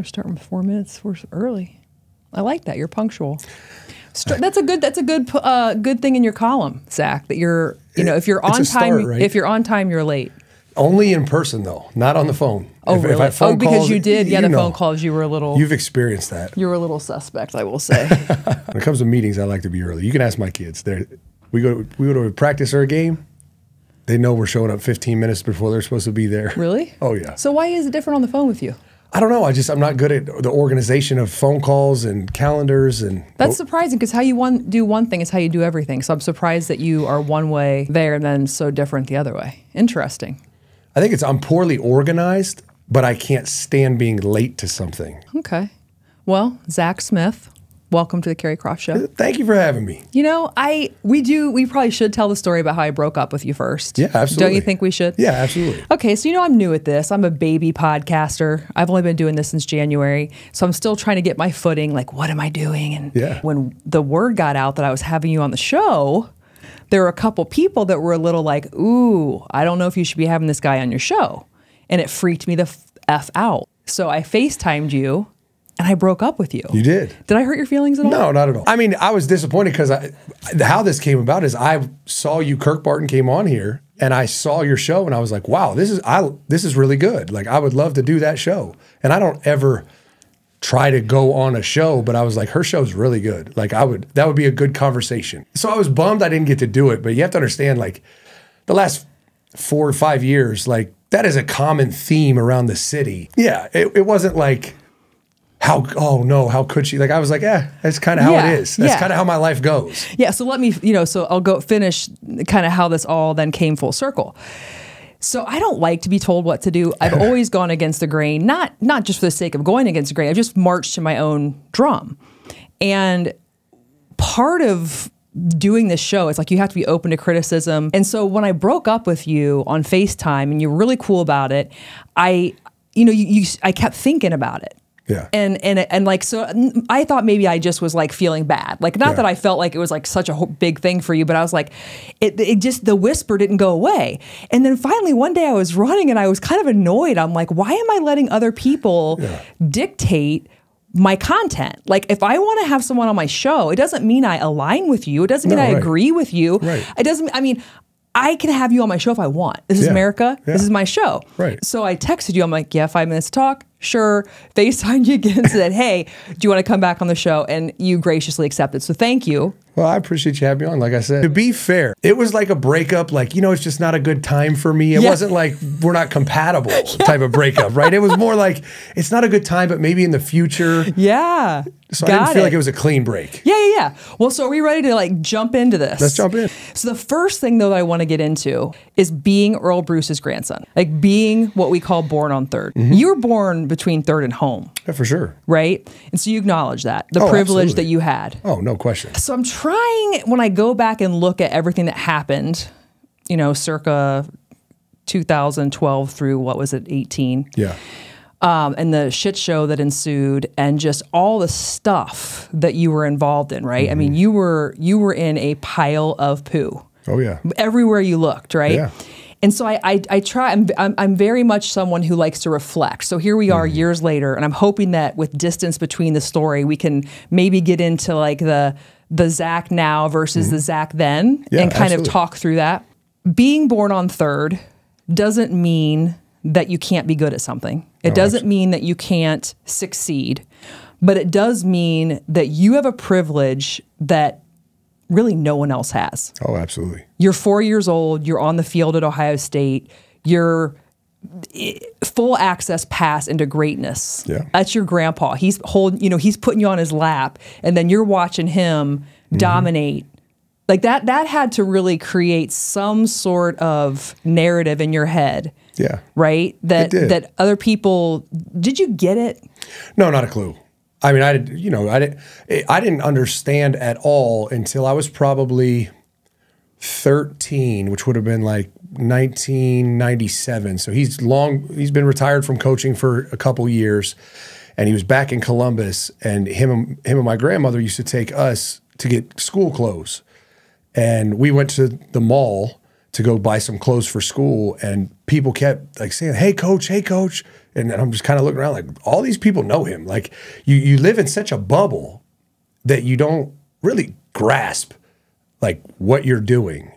we're starting four minutes we're early. I like that. You're punctual. That's a good. That's a good. Uh, good thing in your column, Zach. That you're. You know, if you're on time, start, right? if you're on time, you're late. Only in person though, not on the phone. Oh, If- if really? I phone oh, because calls, you did. Yeah, you the know, phone calls. You were a little. You've experienced that. you were a little suspect. I will say. When it comes to meetings, I like to be early. You can ask my kids. They we go we go to a practice or a game. They know we're showing up 15 minutes before they're supposed to be there. really? Oh yeah. So why is it different on the phone with you? I don't know. I just I'm not good at the organization of phone calls and calendars and That's oh. surprising because how you one do one thing is how you do everything. So I'm surprised that you are one way there and then so different the other way. Interesting. I think it's I'm poorly organized, but I can't stand being late to something. Okay. Well, Zach Smith, welcome to the Keri Croft Show. Thank you for having me. You know, I we do we probably should tell the story about how I broke up with you first. Yeah, absolutely. Don't you think we should? Yeah, absolutely. Okay, so you know I'm new at this. I'm a baby podcaster. I've only been doing this since January. So I'm still trying to get my footing. Like, what am I doing? And Yeah. when the word got out that I was having you on the show, there were a couple people that were a little like, ooh, I don't know if you should be having this guy on your show. And it freaked me the f, F out. So I FaceTimed you and I broke up with you. You did. Did I hurt your feelings at all? No, not at all. I mean, I was disappointed because I, how this came about is I saw you, Kirk Barton came on here, and I saw your show, and I was like, wow, this is I this is really good. Like I would love to do that show, and I don't ever try to go on a show, but I was like, her show's really good. Like I would that would be a good conversation. So I was bummed I didn't get to do it, but you have to understand, like the last four or five years, like that is a common theme around the city. Yeah, it, it wasn't like how oh no how could she like i was like eh that's kind of how Yeah, it is that's yeah. kind of how my life goes Yeah, so let me, you know, so I'll go finish kind of how this all then came full circle. So I don't like to be told what to do. I've always gone against the grain, not not just for the sake of going against the grain. I've just marched to my own drum. And part of doing this show is like you have to be open to criticism. And so when I broke up with you on FaceTime and you're really cool about it, I you know, you, you I kept thinking about it yeah and and and like so I thought maybe I just was like feeling bad like not Yeah. that I felt like it was like such a big thing for you but I was like it, it just the whisper didn't go away and then finally one day I was running and I was kind of annoyed I'm like why am I letting other people Yeah. dictate my content like if I want to have someone on my show it doesn't mean I align with you it doesn't mean No, I right. agree with you Right. it doesn't I mean I can have you on my show if I want. This is Yeah. America. This is my show. Right. So I texted you. I'm like, yeah, five minutes to talk. Sure. FaceTime you again said, hey, do you want to come back on the show? And you graciously accepted. So thank you. Well i appreciate you having me on like i said to be fair it was like a breakup like you know it's just not a good time for me it Yeah. wasn't like we're not compatible type of breakup right it was more like it's not a good time but maybe in the future Yeah. so i didn't feel like it was a clean break Yeah, yeah, yeah. Well, so are we ready to like jump into this? Let's jump in. So the first thing though that I want to get into is being Earle Bruce's grandson, like being what we call born on 3rd Mm-hmm. You were born between third and home, yeah, for sure right? And so you acknowledge that the Oh, privilege absolutely. that you had. oh no question So I'm trying when I go back and look at everything that happened, you know, circa 2012 through what was it, 18, yeah um, and the shit show that ensued, and just all the stuff that you were involved in. Right? I Mm-hmm. mean, you were you were in a pile of poo oh yeah everywhere you looked, right? Yeah. And so I, I, I try. I'm, I'm, I'm very much someone who likes to reflect. So here we are, Mm-hmm. years later, and I'm hoping that with distance between the story, we can maybe get into like the the Zach now versus the Zach then, Mm-hmm. Yeah, and kind absolutely. of talk through that. Being born on third doesn't mean that you can't be good at something. It doesn't mean that you can't succeed, but it does mean that you have a privilege that really no one else has oh absolutely you're four years old, you're on the field at Ohio State, you're full access pass into greatness. Yeah. That's your grandpa. He's holding, you know, he's putting you on his lap, and then you're watching him Mm-hmm. dominate. Like that, that had to really create some sort of narrative in your head, yeah right? That did. that other people did you get it? No, not a clue. I mean, I did, you know, I didn't, I didn't understand at all until I was probably 13, which would have been like 1997. So he's long, he's been retired from coaching for a couple years and he was back in Columbus and him, and- him and my grandmother used to take us to get school clothes. And we went to the mall to go buy some clothes for school, and people kept like saying, "Hey, coach! Hey, coach!" And I'm just kind of looking around like all these people know him. Like you, you live in such a bubble that you don't really grasp like what you're doing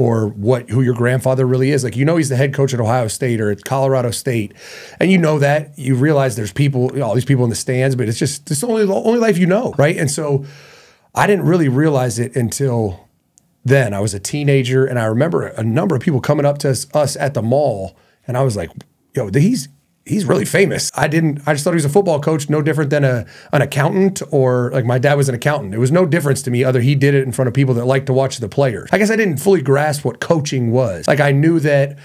or what who your grandfather really is. Like you know he's the head coach at Ohio State or at Colorado State, and you know that you realize there's people, you know, all these people in the stands, but it's just it's only the only life you know, right? And so I didn't really realize it until then. I was a teenager, and I remember a number of people coming up to us, us at the mall, and I was like, "Yo, he's he's really famous." I didn't. I just thought he was a football coach, no different than a an accountant or like my dad was an accountant. It was no difference to me other he did it in front of people that like to watch the players. I guess I didn't fully grasp what coaching was. Like I knew that.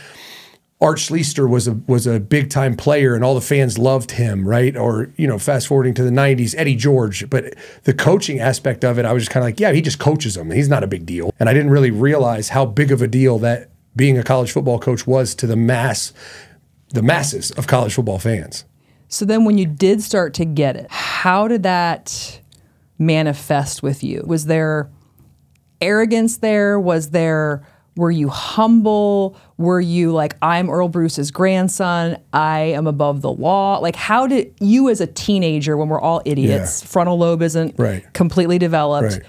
Art Schlichter was a was a big time player and all the fans loved him, right? Or you know, fast forwarding to the '90s, Eddie George. But the coaching aspect of it, I was just kind of like, yeah, he just coaches them. He's not a big deal, and I didn't really realize how big of a deal that being a college football coach was to the mass, the masses of college football fans. So then, when you did start to get it, how did that manifest with you? Was there arrogance there? Was there were you humble? Were you like, I'm Earle Bruce's grandson. I am above the law. Like, how did you, as a teenager, when we're all idiots, Yeah. frontal lobe isn't Right. completely developed, Right.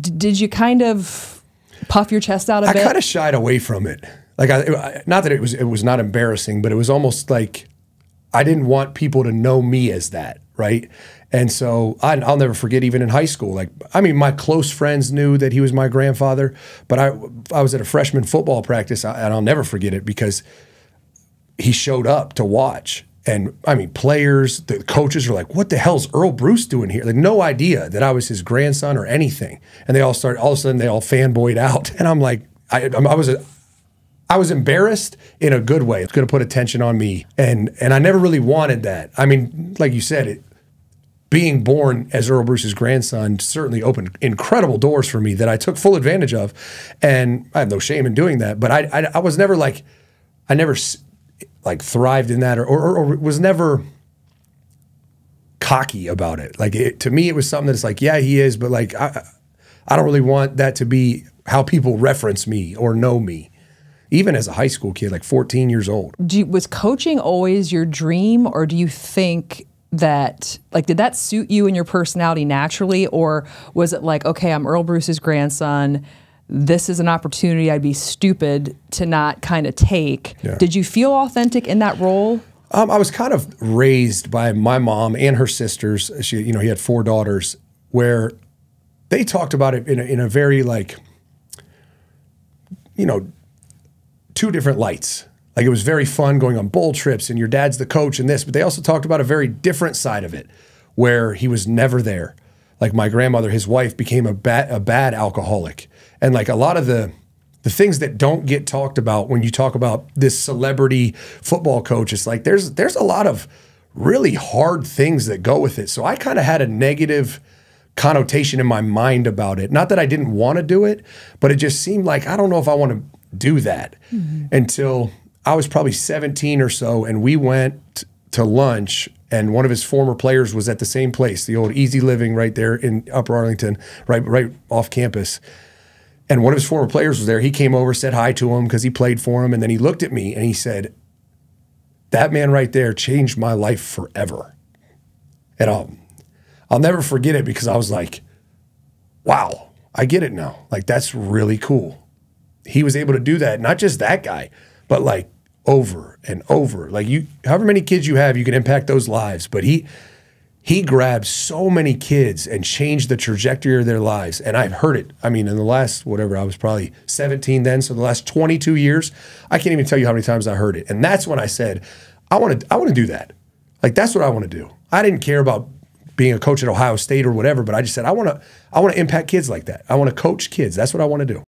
d- did you kind of puff your chest out a I bit? I kind of shied away from it. Like, I, not that it was it was not embarrassing, but it was almost like I didn't want people to know me as that, right? And so I, I'll never forget, even in high school. Like, I mean, my close friends knew that he was my grandfather, but I I was at a freshman football practice, and I'll never forget it because he showed up to watch. And I mean, players, the coaches were like, "What the hell's Earle Bruce doing here?" Like, no idea that I was his grandson or anything. And they all started. All of a sudden, they all fanboyed out, and I'm like, I, I was a, I was embarrassed in a good way. It's going to put attention on me, and and I never really wanted that. I mean, like you said, it, being born as Earle Bruce's grandson certainly opened incredible doors for me that I took full advantage of, and I have no shame in doing that. But I I, I was never like, I never like thrived in that, or or, or was never cocky about it. Like it, to me, it was something that's like, yeah, he is, but like I I don't really want that to be how people reference me or know me. Even as a high school kid, like 14 years old. do you, was coaching always your dream or do you think that like did that suit you and your personality naturally or was it like okay i'm earle bruce's grandson this is an opportunity i'd be stupid to not kind of take Yeah. did you feel authentic in that role Um, I was kind of raised by my mom and her sisters. She, you know, he had four daughters, where they talked about it in a, in a very like, you know, two different lights. Like it was very fun going on bowl trips, and your dad's the coach and this. But they also talked about a very different side of it, where he was never there. Like my grandmother, his wife became a bad a bad alcoholic, and like a lot of the the things that don't get talked about when you talk about this celebrity football coach, it's like there's there's a lot of really hard things that go with it. So I kind of had a negative connotation in my mind about it. Not that I didn't want to do it, but it just seemed like I don't know if I want to do that until I was probably 17 or so, and we went to lunch. And one of his former players was at the same place, the old Easy Living right there in Upper Arlington, right right off campus. And one of his former players was there. He came over, said hi to him because he played for him, and then he looked at me and he said, "That man right there changed my life forever." And I'll, I'll never forget it because I was like, "Wow, I get it now. Like that's really cool." He was able to do that. Not just that guy, but like over and over. Like you, however many kids you have, you can impact those lives. But he, he grabbed so many kids and changed the trajectory of their lives. And I've heard it. I mean, in the last, whatever, I was probably 17 then. So the last 22 years, I can't even tell you how many times I heard it. And that's when I said, I want to, I want to do that. Like, that's what I want to do. I didn't care about being a coach at Ohio State or whatever, but I just said, I want to, I want to impact kids like that. I want to coach kids. That's what I want to do.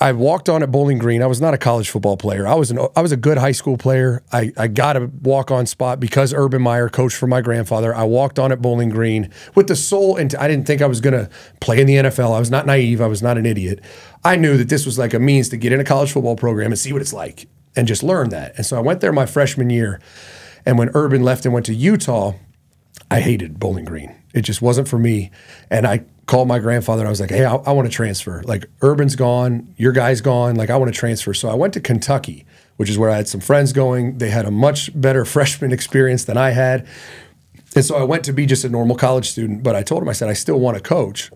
I walked on at Bowling Green. I was not a college football player. I was an I was a good high school player. I, I got a walk on spot because Urban Meyer coached for my grandfather. I walked on at Bowling Green with the sole and I didn't think I was going to play in the NFL. I was not naive. I was not an idiot. I knew that this was like a means to get in a college football program and see what it's like and just learn that. And so I went there my freshman year. And when Urban left and went to Utah, I hated Bowling Green. It just wasn't for me. And I called my grandfather and I was like, hey, I, I want to transfer. Like, Urban's gone, your guy's gone. Like, I want to transfer. So I went to Kentucky, which is where I had some friends going. They had a much better freshman experience than I had. And so I went to be just a normal college student, but I told him, I said, I still want to coach.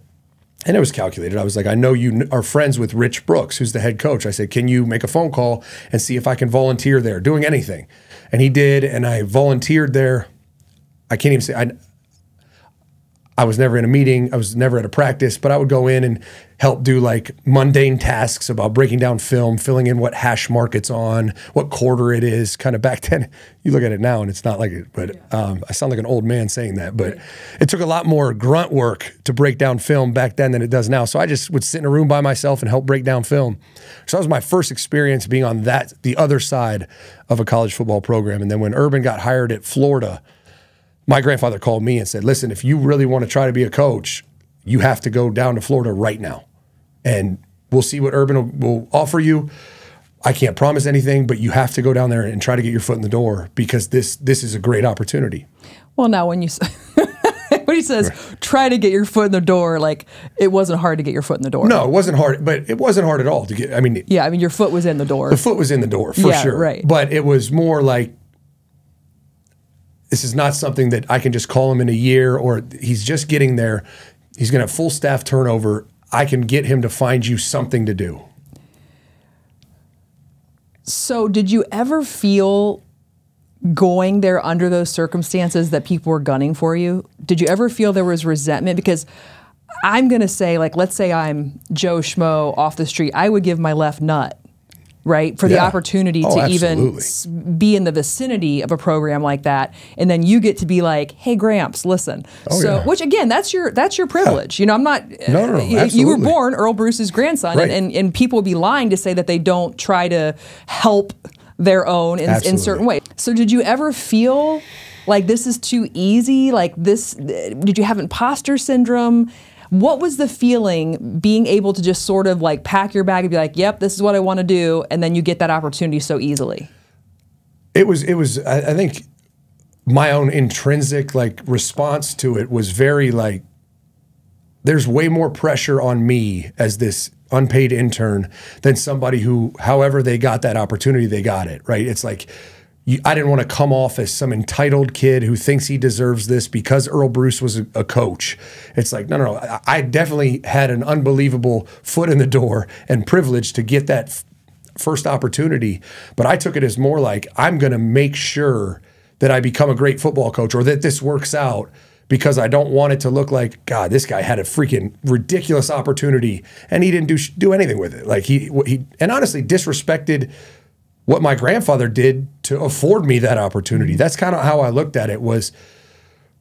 And it was calculated. I was like, I know you are friends with Rich Brooks, who's the head coach. I said, Can you make a phone call and see if I can volunteer there, doing anything? And he did. And I volunteered there. I can't even say, I, I was never in a meeting. I was never at a practice, but I would go in and help do like mundane tasks about breaking down film, filling in what hash mark it's on, what quarter it is. Kind of back then, you look at it now and it's not like it, but um, I sound like an old man saying that. But it took a lot more grunt work to break down film back then than it does now. So I just would sit in a room by myself and help break down film. So that was my first experience being on that, the other side of a college football program. And then when Urban got hired at Florida, my grandfather called me and said, "Listen, if you really want to try to be a coach, you have to go down to Florida right now, and we'll see what Urban will, will offer you. I can't promise anything, but you have to go down there and try to get your foot in the door because this this is a great opportunity." Well, now when you when he says try to get your foot in the door, like it wasn't hard to get your foot in the door. No, it wasn't hard, but it wasn't hard at all to get. I mean, Yeah, I mean your foot was in the door. the foot was in the door for Yeah, sure, right. But it was more like this is not something that I can just call him in a year or he's just getting there. He's going to have full staff turnover. I can get him to find you something to do. So, did you ever feel going there under those circumstances that people were gunning for you? Did you ever feel there was resentment? Because I'm going to say, like, let's say I'm Joe Schmo off the street, I would give my left nut, right, for the opportunity Oh, to even absolutely. s- be in the vicinity of a program like that, and then you get to be like, "Hey, Gramps, listen." Oh, so, yeah. which again, that's your that's your privilege. You know, I'm not. No, no, no, you- You were born Earle Bruce's grandson, Right. and, and and people would be lying to say that they don't try to help their own in, in certain ways. So, did you ever feel like this is too easy? Like this? Did you have imposter syndrome? What was the feeling being able to just sort of like pack your bag and be like, "Yep, this is what I want to do," and then you get that opportunity so easily? It was, it was, I, I think my own intrinsic like response to it was very like, there's way more pressure on me as this unpaid intern than somebody who, however they got that opportunity, they got it, right? It's like, I didn't want to come off as some entitled kid who thinks he deserves this because Earle Bruce was a, coach. It's like, no, no, no. I, definitely had an unbelievable foot in the door and privilege to get that first opportunity. But I took it as more like, I'm going to make sure that I become a great football coach or that this works out because I don't want it to look like God. This guy had a freaking ridiculous opportunity and he didn't do do anything with it. Like he he and honestly disrespected what my grandfather did to afford me that opportunity. Mm-hmm. That's kind of how I looked at it. Was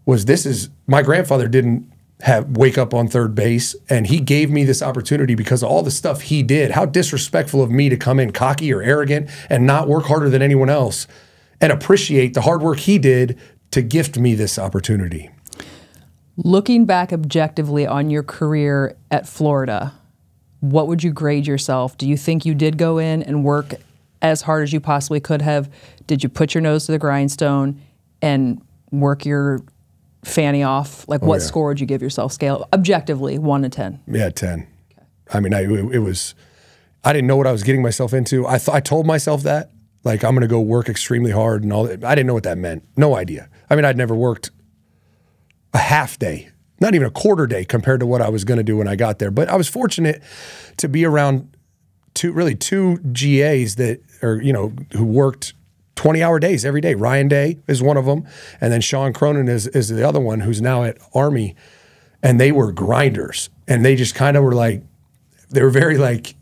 was this is my grandfather didn't have wake up on third base and he gave me this opportunity because of all the stuff he did. How disrespectful of me to come in cocky or arrogant and not work harder than anyone else and appreciate the hard work he did to gift me this opportunity. Looking back objectively on your career at Florida, what would you grade yourself? Do you think you did go in and work as hard as you possibly could have? Did you put your nose to the grindstone and work your fanny off? Like, oh, what yeah. score would you give yourself scale objectively, one to 10? Yeah, 10. I mean, I, it, it was, I didn't know what I was getting myself into. I, th- I told myself that, like, I'm going to go work extremely hard and all that. I didn't know what that meant. No idea. I mean, I'd never worked a half day, not even a quarter day compared to what I was going to do when I got there. But I was fortunate to be around two, really two GAs that are, you know, who worked 20 hour days every day. Ryan Day is one of them. And then Sean Cronin is, is the other one who's now at Army. And they were grinders. And they just kind of were like, they were very like,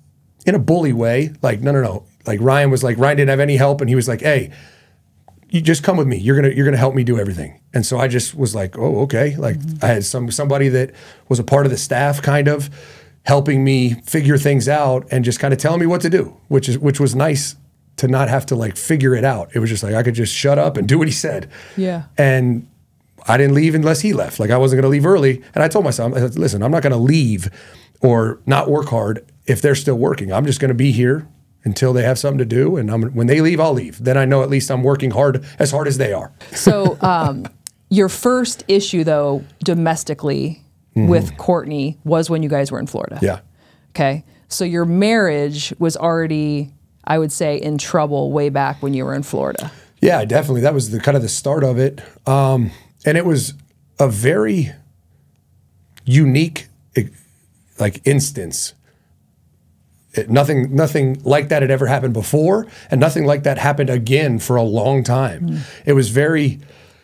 in a bully way, like, no, no, no. Like Ryan was like, Ryan didn't have any help. And he was like, hey, you just come with me. You're gonna you're gonna help me do everything. And so I just was like, oh, okay. Like mm-hmm. I had some somebody that was a part of the staff, kind of helping me figure things out and just kind of telling me what to do, which is which was nice to not have to like figure it out. It was just like I could just shut up and do what he said. Yeah. And I didn't leave unless he left. Like I wasn't going to leave early. And I told myself, I said, listen, I'm not going to leave or not work hard if they're still working. I'm just going to be here until they have something to do. And I'm, when they leave, I'll leave. Then I know at least I'm working hard as hard as they are. So, um, Your first issue, though, domestically with Courtney was when you guys were in Florida. Mm-hmm. Yeah. Okay. So your marriage was already, I would say, in trouble way back when you were in Florida. Yeah, definitely. That was the kind of the start of it. Um, and it was a very unique like instance. It- nothing nothing like that had ever happened before and nothing like that happened again for a long time. It was very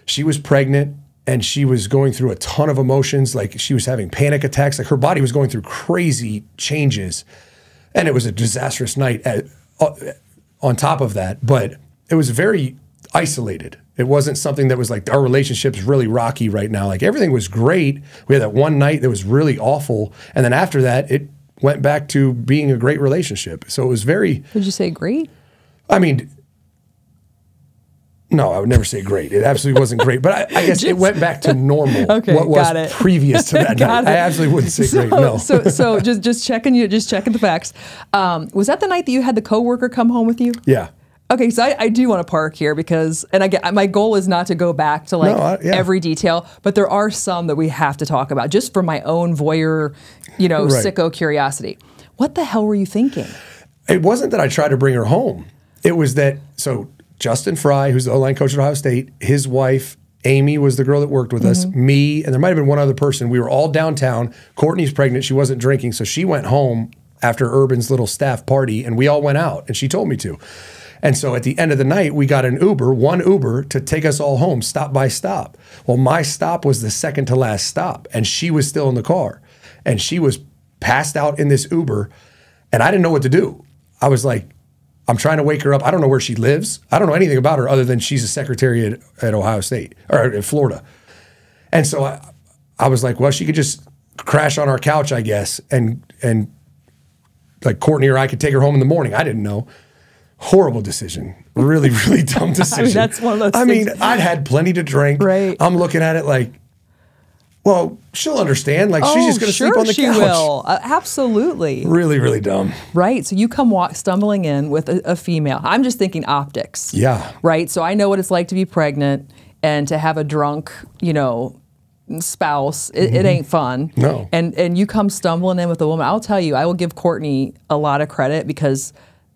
she was pregnant and she was going through a ton of emotions like she was having panic attacks like her body was going through crazy changes and it was a disastrous night at, Uh, on top of that but it was very isolated. It wasn't something that was like our relationship's really rocky right now. Like everything was great. We had that one night that was really awful. And then after that it went back to being a great relationship. So it was very Would you say great? i mean no, I would never say great. It absolutely wasn't great, but I, I guess it went back to normal. Okay, what was got it. previous to that night? it. I absolutely wouldn't say so, great. No. so, so just just checking you, just checking the facts. Um, was that the night that you had the coworker come home with you? yeah. Okay, so I, I do want to park here because, and I get my goal is not to go back to like No, I- yeah. every detail, but there are some that we have to talk about just for my own voyeur, you know, Right. sicko curiosity. What the hell were you thinking? it wasn't that I tried to bring her home. It was that so Justin Frye, who's the O line coach at Ohio State, his wife Amy was the girl that worked with us. Mm-hmm. Me and there might have been one other person. We were all downtown. Courtney's pregnant. She wasn't drinking, so she went home after Urban's little staff party, and we all went out. And she told me to. And so at the end of the night, we got an Uber, one Uber, to take us all home, stop by stop. Well, my stop was the second to last stop, and she was still in the car, and she was passed out in this Uber, and I didn't know what to do. I was like, I'm trying to wake her up. I don't know where she lives. I don't know anything about her other than she's a secretary at, at Ohio State or at Florida. And so I, I was like, well, she could just crash on our couch, I guess, and and like Courtney or I could take her home in the morning. I didn't know. Horrible decision. Really, really dumb decision. that's one of those I mean, I'd had plenty to drink. Right. I'm looking at it like, well, she'll understand. Like she's just going to Oh, sure sleep on the she couch. will. Uh, absolutely. Really, really dumb. Right. So you come walk stumbling in with a, a female. I'm just thinking optics. Yeah. Right. So I know what it's like to be pregnant and to have a drunk, you know, spouse. It, it ain't fun. Mm-hmm. No. And and you come stumbling in with a woman. I'll tell you, I will give Courtney a lot of credit because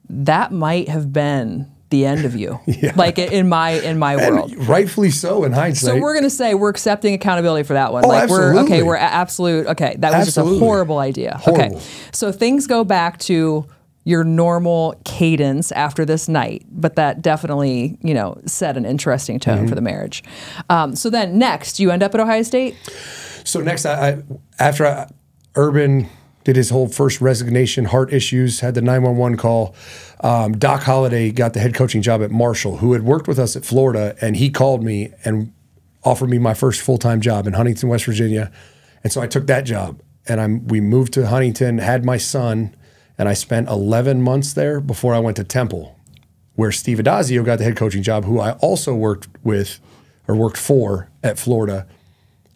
that might have been the end of you. Yeah. Like in my in my world. And rightfully so in hindsight. So we're gonna say we're accepting accountability for that one. Oh, like we're okay, we're absolute. Okay, that was just a horrible idea. Horrible. Okay, so things go back to your normal cadence after this night, but that definitely you know set an interesting tone Mm-hmm. for the marriage. Um, so then next, you end up at Ohio State. So next, I, I after I, Urban did his whole first resignation, heart issues, had the nine one one call. Um, Doc Holliday got the head coaching job at Marshall, who had worked with us at Florida, and he called me and offered me my first full time job in Huntington, West Virginia, and so I took that job. And I'm we moved to Huntington, had my son, and I spent 11 months there before I went to Temple, where Steve Addazio got the head coaching job, who I also worked with or worked for at Florida.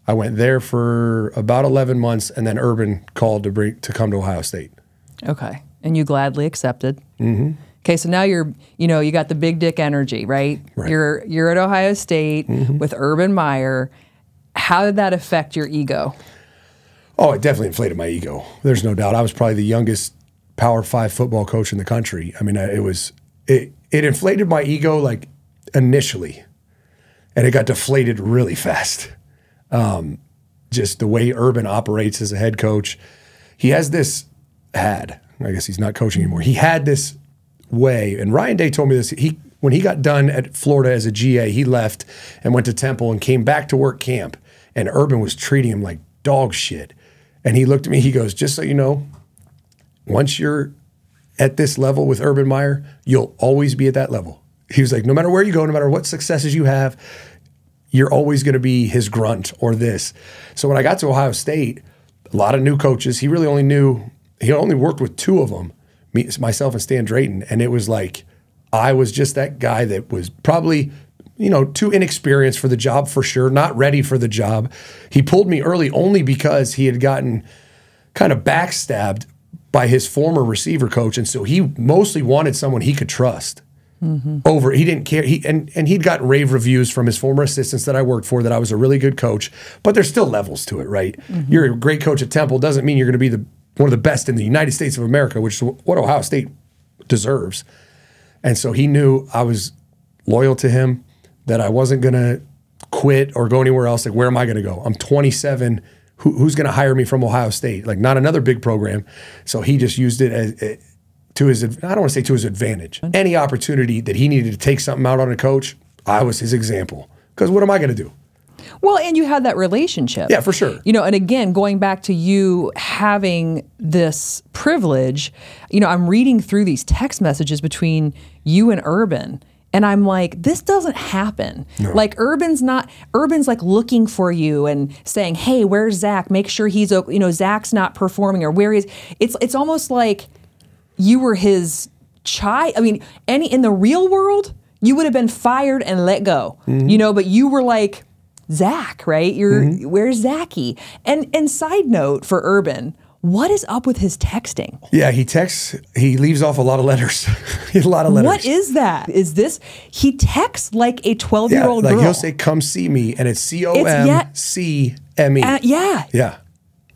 I went there for about 11 months, and then Urban called to bring to come to Ohio State. Okay, and you gladly accepted. Mm-hmm. Okay, so now you're, you know, you got the big dick energy, right? Right. You're you're at Ohio State with Urban Meyer. How did that affect your ego? Oh, it definitely inflated my ego. There's no doubt. I was probably the youngest Power Five football coach in the country. I mean, it was it it inflated my ego like initially, and it got deflated really fast. Um, just the way Urban operates as a head coach, he has this had. I guess he's not coaching anymore. He had this way, and Ryan Day told me this. He when he got done at Florida as a GA, he left and went to Temple and came back to work camp, and Urban was treating him like dog shit. And he looked at me. He goes, "Just so you know, once you're at this level with Urban Meyer, you'll always be at that level." He was like, "No matter where you go, no matter what successes you have, you're always going to be his grunt or this." So when I got to Ohio State, a lot of new coaches. He really only knew. He only worked with two of them, me, myself and Stan Drayton, and it was like I was just that guy that was probably you know, too inexperienced for the job for sure, not ready for the job. He pulled me early only because he had gotten kind of backstabbed by his former receiver coach. And so he mostly wanted someone he could trust. Over. He didn't care. He and and he'd got rave reviews from his former assistants that I worked for that I was a really good coach. But there's still levels to it, right? You're a great coach at Temple doesn't mean you're going to be the one of the best in the United States of America, which is what Ohio State deserves. And so he knew I was loyal to him, that I wasn't going to quit or go anywhere else. Like, where am I going to go? I'm 27. Who, who's going to hire me from Ohio State? Like, not another big program. So he just used it as, to his, I don't want to say to his advantage. Any opportunity that he needed to take something out on a coach, I was his example. Because what am I going to do? Well, and you had that relationship. Yeah, for sure. You know, and again, going back to you having this privilege, you know, I'm reading through these text messages between you and Urban. And I'm like, this doesn't happen. Like Urban's not Urban's like looking for you and saying, "Hey, where's Zach? Make sure he's you know Zach's not performing or where is." It's it's almost like you were his child. I mean, any in the real world, you would have been fired and let go. You know, but you were like Zach, right? You're where's Zachy? And and side note for Urban, what is up with his texting? Yeah, he texts, he leaves off a lot of letters. a lot of letters. What is that? Is this he texts like a 12 year yeah, old like girl? he'll say, come see me, and it's C O M C M E. Uh, yeah. Yeah.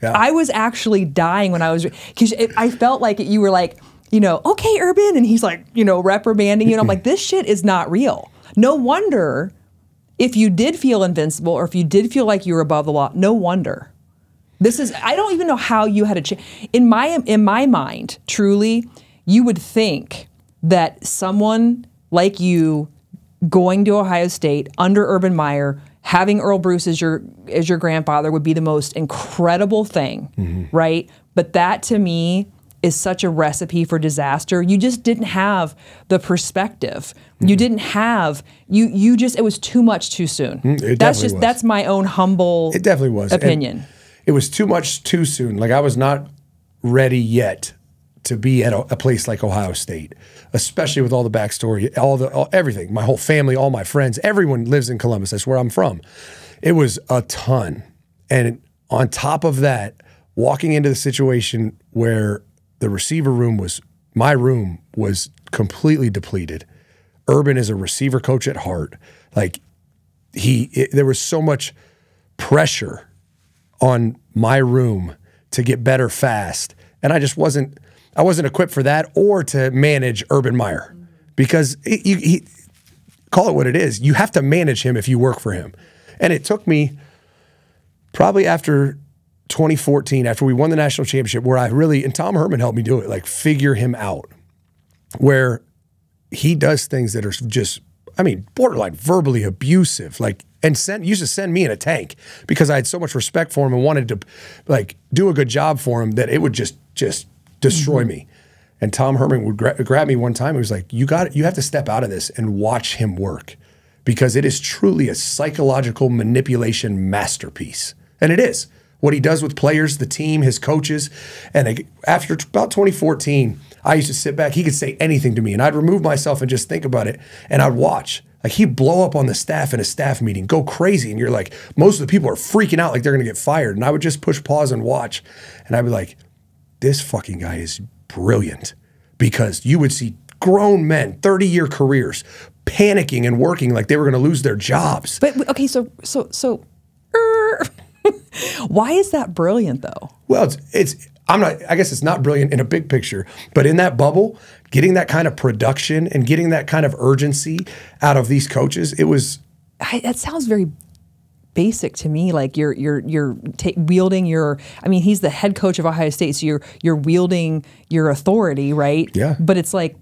Yeah. I was actually dying when I was because I felt like you were like, you know, okay, Urban, and he's like, you know, reprimanding you, and I'm like, this shit is not real. No wonder if you did feel invincible or if you did feel like you were above the law. No wonder. This is I don't even know how you had a chance. In my in my mind, truly, you would think that someone like you going to Ohio State under Urban Meyer, having Earle Bruce as your as your grandfather would be the most incredible thing, right? But that to me is such a recipe for disaster. You just didn't have the perspective. You didn't have you you just it was too much too soon. Mm, it that's just was. that's my own humble It definitely was. And opinion. it was too much too soon. Like I was not ready yet to be at a, a place like Ohio State, especially with all the backstory, all the all, everything. My whole family, all my friends, everyone lives in Columbus. That's where I'm from. It was a ton, and on top of that, walking into the situation where the receiver room was my room was completely depleted. Urban is a receiver coach at heart. Like he, it, there was so much pressure on my room to get better fast, and I just wasn't. I wasn't equipped for that or to manage Urban Meyer because you, he, call it what it is. You have to manage him if you work for him, and it took me probably after 2014, after we won the national championship, where I really and Tom Herman helped me do it, like figure him out, where he does things that are just, I mean, borderline verbally abusive, like and send used to send me in a tank because I had so much respect for him and wanted to like do a good job for him that it would just just destroy mm-hmm. me. And Tom Herman would gra- grab me one time. He was like, "You got you have to step out of this and watch him work." Because it is truly a psychological manipulation masterpiece. And it is what he does with players, the team, his coaches. And after about 2014, I used to sit back. He could say anything to me, and I'd remove myself and just think about it. And I'd watch. Like he'd blow up on the staff in a staff meeting, go crazy. And you're like, most of the people are freaking out like they're going to get fired. And I would just push pause and watch. And I'd be like, this fucking guy is brilliant because you would see grown men, 30 year careers, panicking and working like they were going to lose their jobs. But okay, so so so er, why is that brilliant though? Well, it's, it's, I'm not, I guess it's not brilliant in a big picture, but in that bubble, getting that kind of production and getting that kind of urgency out of these coaches, it was, I, that sounds very basic to me. Like you're you're you're wielding your. I mean, he's the head coach of Ohio State, so you're you're wielding your authority, right? Yeah. But it's like.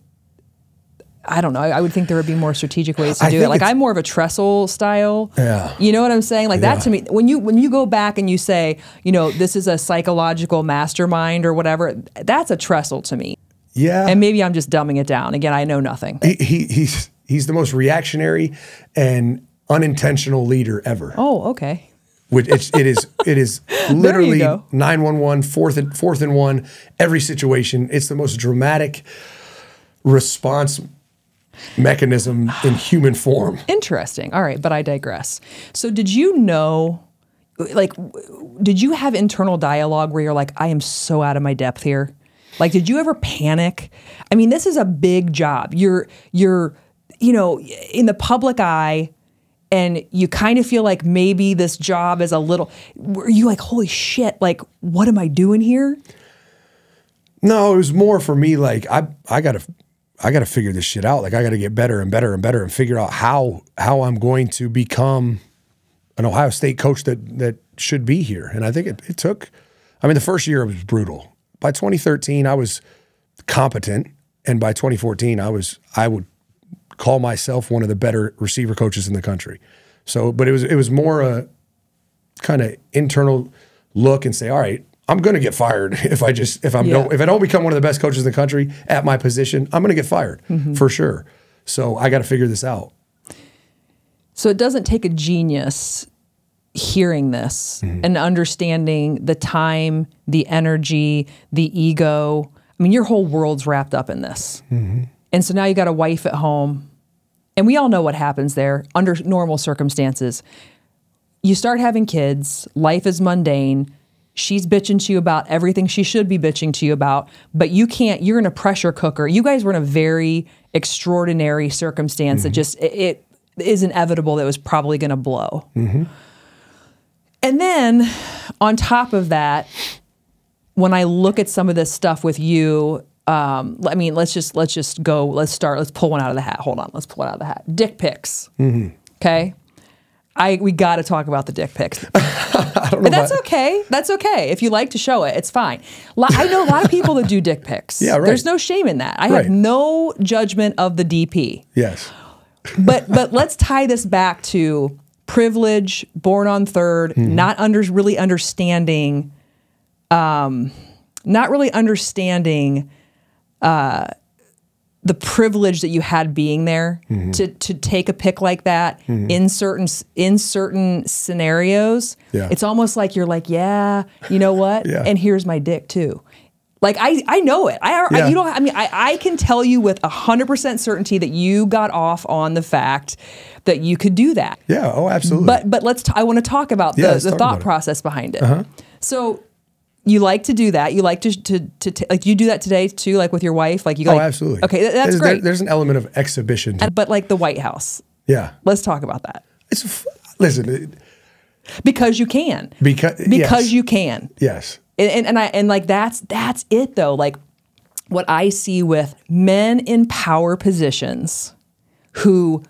I don't know. I would think there would be more strategic ways to do it. Like I'm more of a Tressel style. Yeah. You know what I'm saying? Like that to me. When you when you go back and you say, you know, this is a psychological mastermind or whatever, that's a trestle to me. yeah. And maybe I'm just dumbing it down. Again, I know nothing. he, he, he's, he's the most reactionary and unintentional leader ever. Oh, okay. Which it's, it is it is literally go. 911 fourth and fourth and one every situation. It's the most dramatic response mechanism in human form. Interesting. All right, but I digress. So, did you know, like, did you have internal dialogue where you're like, I am so out of my depth here? Like, did you ever panic? I mean, this is a big job. You're you're you know, in the public eye, and you kind of feel like maybe this job is a little. Were you like, holy shit? Like, what am I doing here? No, it was more for me like I I gotta I gotta figure this shit out. Like I gotta get better and better and better and figure out how how I'm going to become an Ohio State coach that that should be here. And I think it, it took I mean the first year it was brutal. By 2013 I was competent and by 2014 I was I would call myself one of the better receiver coaches in the country. So but it was it was more a kind of internal look and say, all right, I'm going to get fired if I just if I'm Yeah. don't if I don't become one of the best coaches in the country at my position, I'm going to get fired mm-hmm. for sure. So I got to figure this out. So it doesn't take a genius hearing this mm-hmm. and understanding the time, the energy, the ego. I mean, your whole world's wrapped up in this. Mm-hmm. And so now you got a wife at home. And we all know what happens there under normal circumstances. You start having kids, life is mundane. She's bitching to you about everything she should be bitching to you about, but you can't, you're in a pressure cooker. You guys were in a very extraordinary circumstance that mm-hmm. just, it, it is inevitable that it was probably going to blow. Mm-hmm. And then on top of that, when I look at some of this stuff with you, um, I mean, let's just let's just go. Let's start. Let's pull one out of the hat. Hold on. Let's pull it out of the hat. Dick pics. Okay. I we got to talk about the dick pics. I don't know. But that's why- okay. That's okay. If you like to show it, it's fine. Lo- I know a lot of people that do dick pics. Yeah, right. There's no shame in that. I Right. have no judgment of the DP Yes. but but let's tie this back to privilege, born on 3rd Mm-hmm. not under really understanding, um, not really understanding uh, the privilege that you had being there Mm-hmm. to to take a pick like that in certain in certain scenarios. Yeah. It's almost like you're like, yeah, you know what? Yeah. And here's my dick too. Like I, I know it. I, I you don't. I mean, I, I can tell you with hundred percent certainty that you got off on the fact that you could do that. Yeah. Oh, absolutely. But but let's. T- I want to talk about Yeah, the, the thought about it. Process behind it. So you like to do that. You like to to to t- like you do that today too, like with your wife. Like you. go. oh, absolutely. Okay, that's there's, there- great. there's an element of exhibition. To, but like the White House. yeah. Let's talk about that It's listen it- because you can. because Because yes. you can. yes. and, and, and I and like that's that's it though. Like what I see with men in power positions who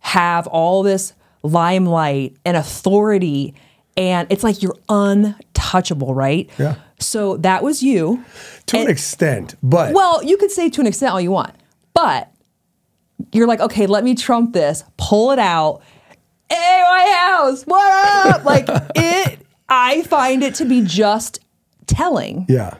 have all this limelight and authority, and it's like you're untouchable, right? Yeah. So that was you. To an extent, but Well, you could say to an extent all you want, but you're like, okay, let me trump this, pull it out. Hey, White House, what up? like it. I find it to be just telling yeah.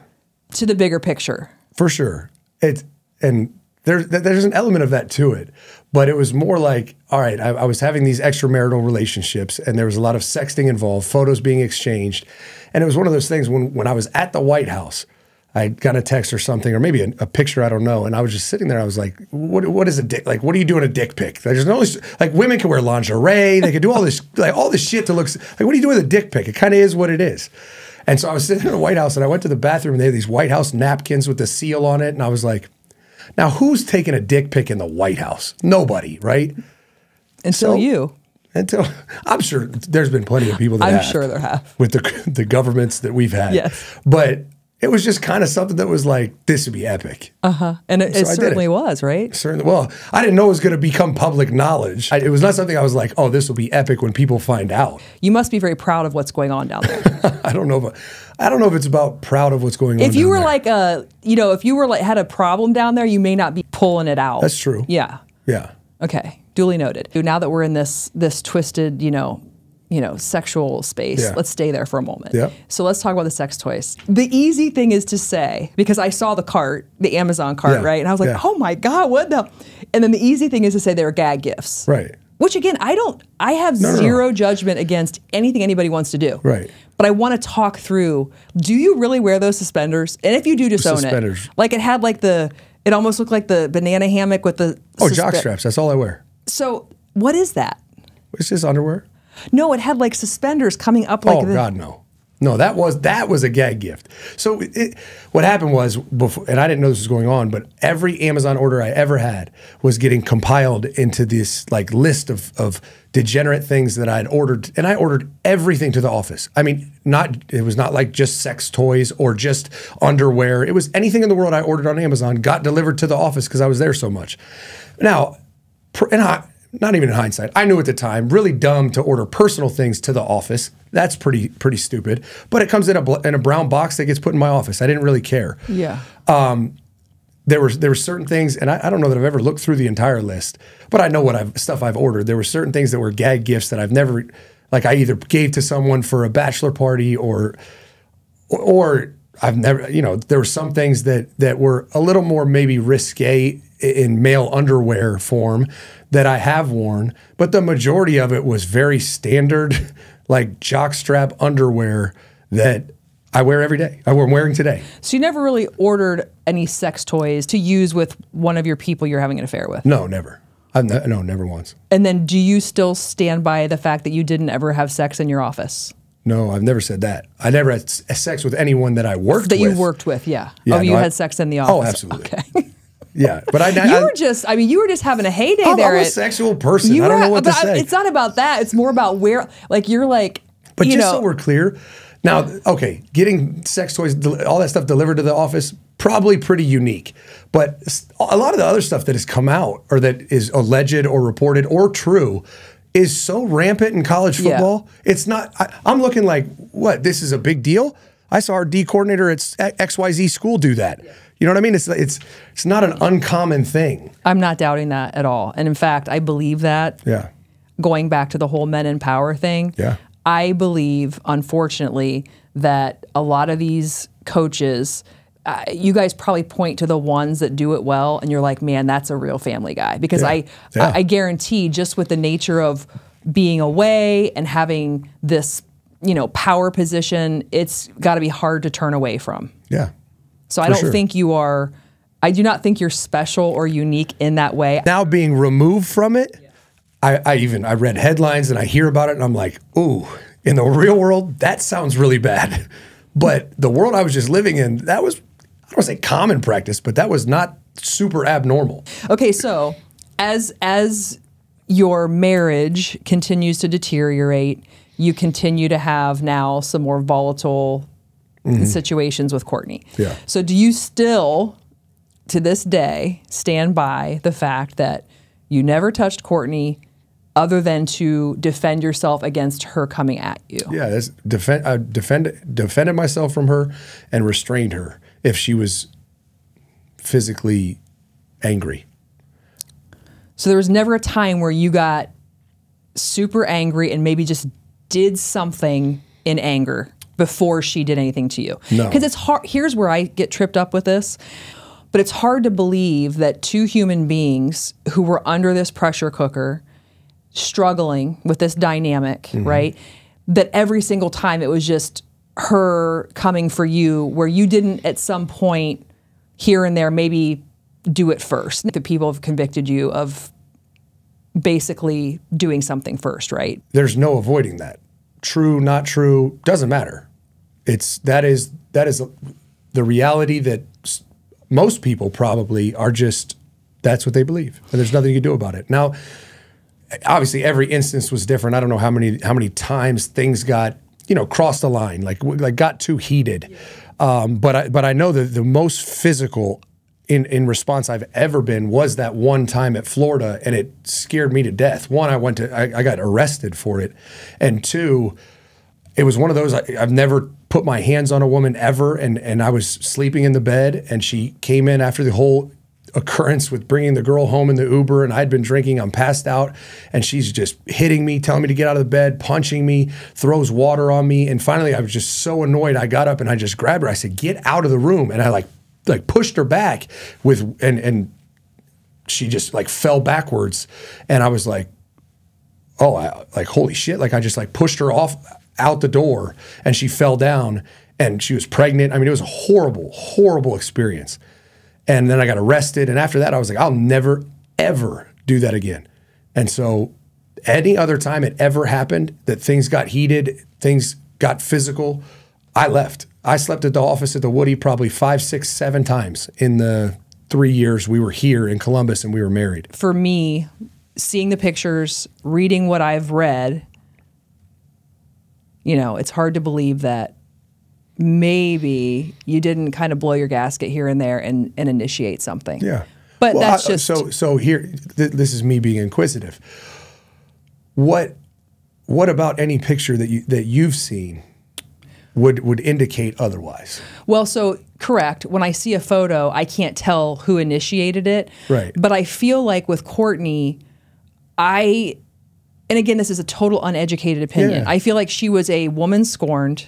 to the bigger picture. For sure. It's and there's there's an element of that to it, but it was more like, all right, I, I was having these extramarital relationships, and there was a lot of sexting involved, photos being exchanged, and it was one of those things when when I was at the White House. I got a text or something, or maybe a, a picture, I don't know. And I was just sitting there. I was like, "What? What is a dick? Like, what are you doing a dick pic? There's no like women can wear lingerie. They can do all this, like all this shit to look like. What are you doing with a dick pic? It kind of is what it is. And so I was sitting in the White House, and I went to the bathroom, and they had these White House napkins with the seal on it, and I was like, "Now, who's taking a dick pic in the White House? Nobody, right?" Until So- you. Until I'm sure there's been plenty of people that I'm have, sure there have. with the the governments that we've had. Yes. but it was just kind of something that was like, this would be epic. Uh huh. And it, it certainly it. was, right? Certainly. Well, I didn't know it was going to become public knowledge. I, it was not something I was like, oh, this will be epic when people find out. You must be very proud of what's going on down there. I don't know if I don't know if it's about proud of what's going on. if you were there. like a, you know, if you were like had a problem down there, you may not be pulling it out. That's true. Yeah. yeah, Okay. Duly noted. Now that we're in this this twisted, you know, you know, sexual space, Yeah. let's stay there for a moment. Yeah. So let's talk about the sex toys. The easy thing is to say because I saw the cart, the Amazon cart, Yeah. right, and I was like, Yeah. oh my god, what the? And then the easy thing is to say they were gag gifts, right. Which again, I don't. I have no, no. zero judgment against anything anybody wants to do. Right. But I want to talk through. Do you really wear those suspenders? And if you do, just own it. Like it had like the. It almost looked like the banana hammock with the. Oh, jock straps. That's all I wear. So what is that? It's just underwear. No, it had like suspenders coming up like oh this. God, no. No, that was that was a gag gift. So it, what happened was before, and I didn't know this was going on, but every Amazon order I ever had was getting compiled into this like list of of degenerate things that I had ordered, and I ordered everything to the office. I mean, not it was not like just sex toys or just underwear. It was anything in the world I ordered on Amazon got delivered to the office because I was there so much. Now, and I, not even in hindsight, I knew at the time, really dumb to order personal things to the office. That's pretty pretty stupid. But it comes in a in a brown box that gets put in my office. I didn't really care. Yeah. Um, there were there were certain things, and I, I, don't know that I've ever looked through the entire list, but I know what I've stuff I've ordered. There were certain things that were gag gifts that I've never, like I either gave to someone for a bachelor party or, or, or I've never, you know, there were some things that that were a little more maybe risque in male underwear form that I have worn, but the majority of it was very standard, like jockstrap underwear that I wear every day. I'm wearing today. So you never really ordered any sex toys to use with one of your people you're having an affair with? No, never. I've ne- no, never once. And then do you still stand by the fact that you didn't ever have sex in your office? No, I've never said that. I never had sex with anyone that I worked that with. That you worked with, yeah. yeah oh, no, you I, had sex in the oh, office. Oh, absolutely. Okay. Yeah, but I, you were just, I mean, you were just having a heyday I'm, there. I'm a sexual person. I don't know what to say. It's not about that. It's more about where, like, you're like, but you just know, so we're clear, now, okay, getting sex toys, all that stuff delivered to the office, probably pretty unique. But a lot of the other stuff that has come out or that is alleged or reported or true is so rampant in college football. Yeah. It's not, I, I'm looking like, what, this is a big deal? I saw our D coordinator at XYZ school do that. You know what I mean? It's it's it's not an uncommon thing. I'm not doubting that at all. And in fact, I believe that. Yeah. Going back to the whole men in power thing. Yeah. I believe, unfortunately, that a lot of these coaches, uh, you guys probably point to the ones that do it well, and you're like, man, that's a real family guy. Because yeah. I, yeah. I, I guarantee, just with the nature of being away and having this, you know, power position, it's got to be hard to turn away from. Yeah. So I don't sure. think you are. I do not think you're special or unique in that way. Now being removed from it. Yeah I, I even I read headlines and I hear about it and I'm like, ooh, in the real world, that sounds really bad. But the world I was just living in, that was don't want to say common practice, but that was not super abnormal. Okay, so as as your marriage continues to deteriorate, you continue to have now some more volatile mm-hmm. situations with Courtney. Yeah. So do you still to this day stand by the fact that you never touched Courtney other than to defend yourself against her coming at you. Yeah, defend, I defend, defended myself from her and restrained her if she was physically angry. So there was never a time where you got super angry and maybe just did something in anger before she did anything to you. No. Because it's hard. Here's where I get tripped up with this. But it's hard to believe that two human beings who were under this pressure cooker struggling with this dynamic, mm-hmm. right? That every single time it was just her coming for you, where you didn't at some point here and there maybe do it first. The people have convicted you of basically doing something first, right? There's no avoiding that. True, not true, doesn't matter. It's that is that is the reality that most people probably are just that's what they believe, and there's nothing you can do about it. Now, obviously every instance was different. I don't know how many how many times things got you know crossed the line, like like got too heated. Um, but I, but I know that the most physical in in response I've ever been was that one time at Florida, and it scared me to death. One, I went to I, I got arrested for it, and two, it was one of those I, I've never put my hands on a woman ever, and and I was sleeping in the bed, and she came in after the whole occurrence with bringing the girl home in the Uber and I'd been drinking. I'm passed out and she's just hitting me, telling me to get out of the bed, punching me, throws water on me. And finally, I was just so annoyed. I got up and I just grabbed her. I said, "Get out of the room!" And I like like pushed her back with and and she just like fell backwards. And I was like, "Oh, I, like holy shit!" Like I just like pushed her off out the door and she fell down and she was pregnant. I mean, it was a horrible, horrible experience. And then I got arrested. And after that, I was like, I'll never, ever do that again. And so, any other time it ever happened that things got heated, things got physical, I left. I slept at the office at the Woody probably five, six, seven times in the three years we were here in Columbus and we were married. For me, seeing the pictures, reading what I've read, you know, it's hard to believe that maybe you didn't kind of blow your gasket here and there and, and initiate something. Yeah. But Well, that's I- just so. So here, th- this is me being inquisitive. What, what about any picture that you that you've seen would would indicate otherwise? Well, so correct. When I see a photo, I can't tell who initiated it. Right. But I feel like with Courtney, I, and again, this is a total uneducated opinion. Yeah. I feel like she was a woman scorned,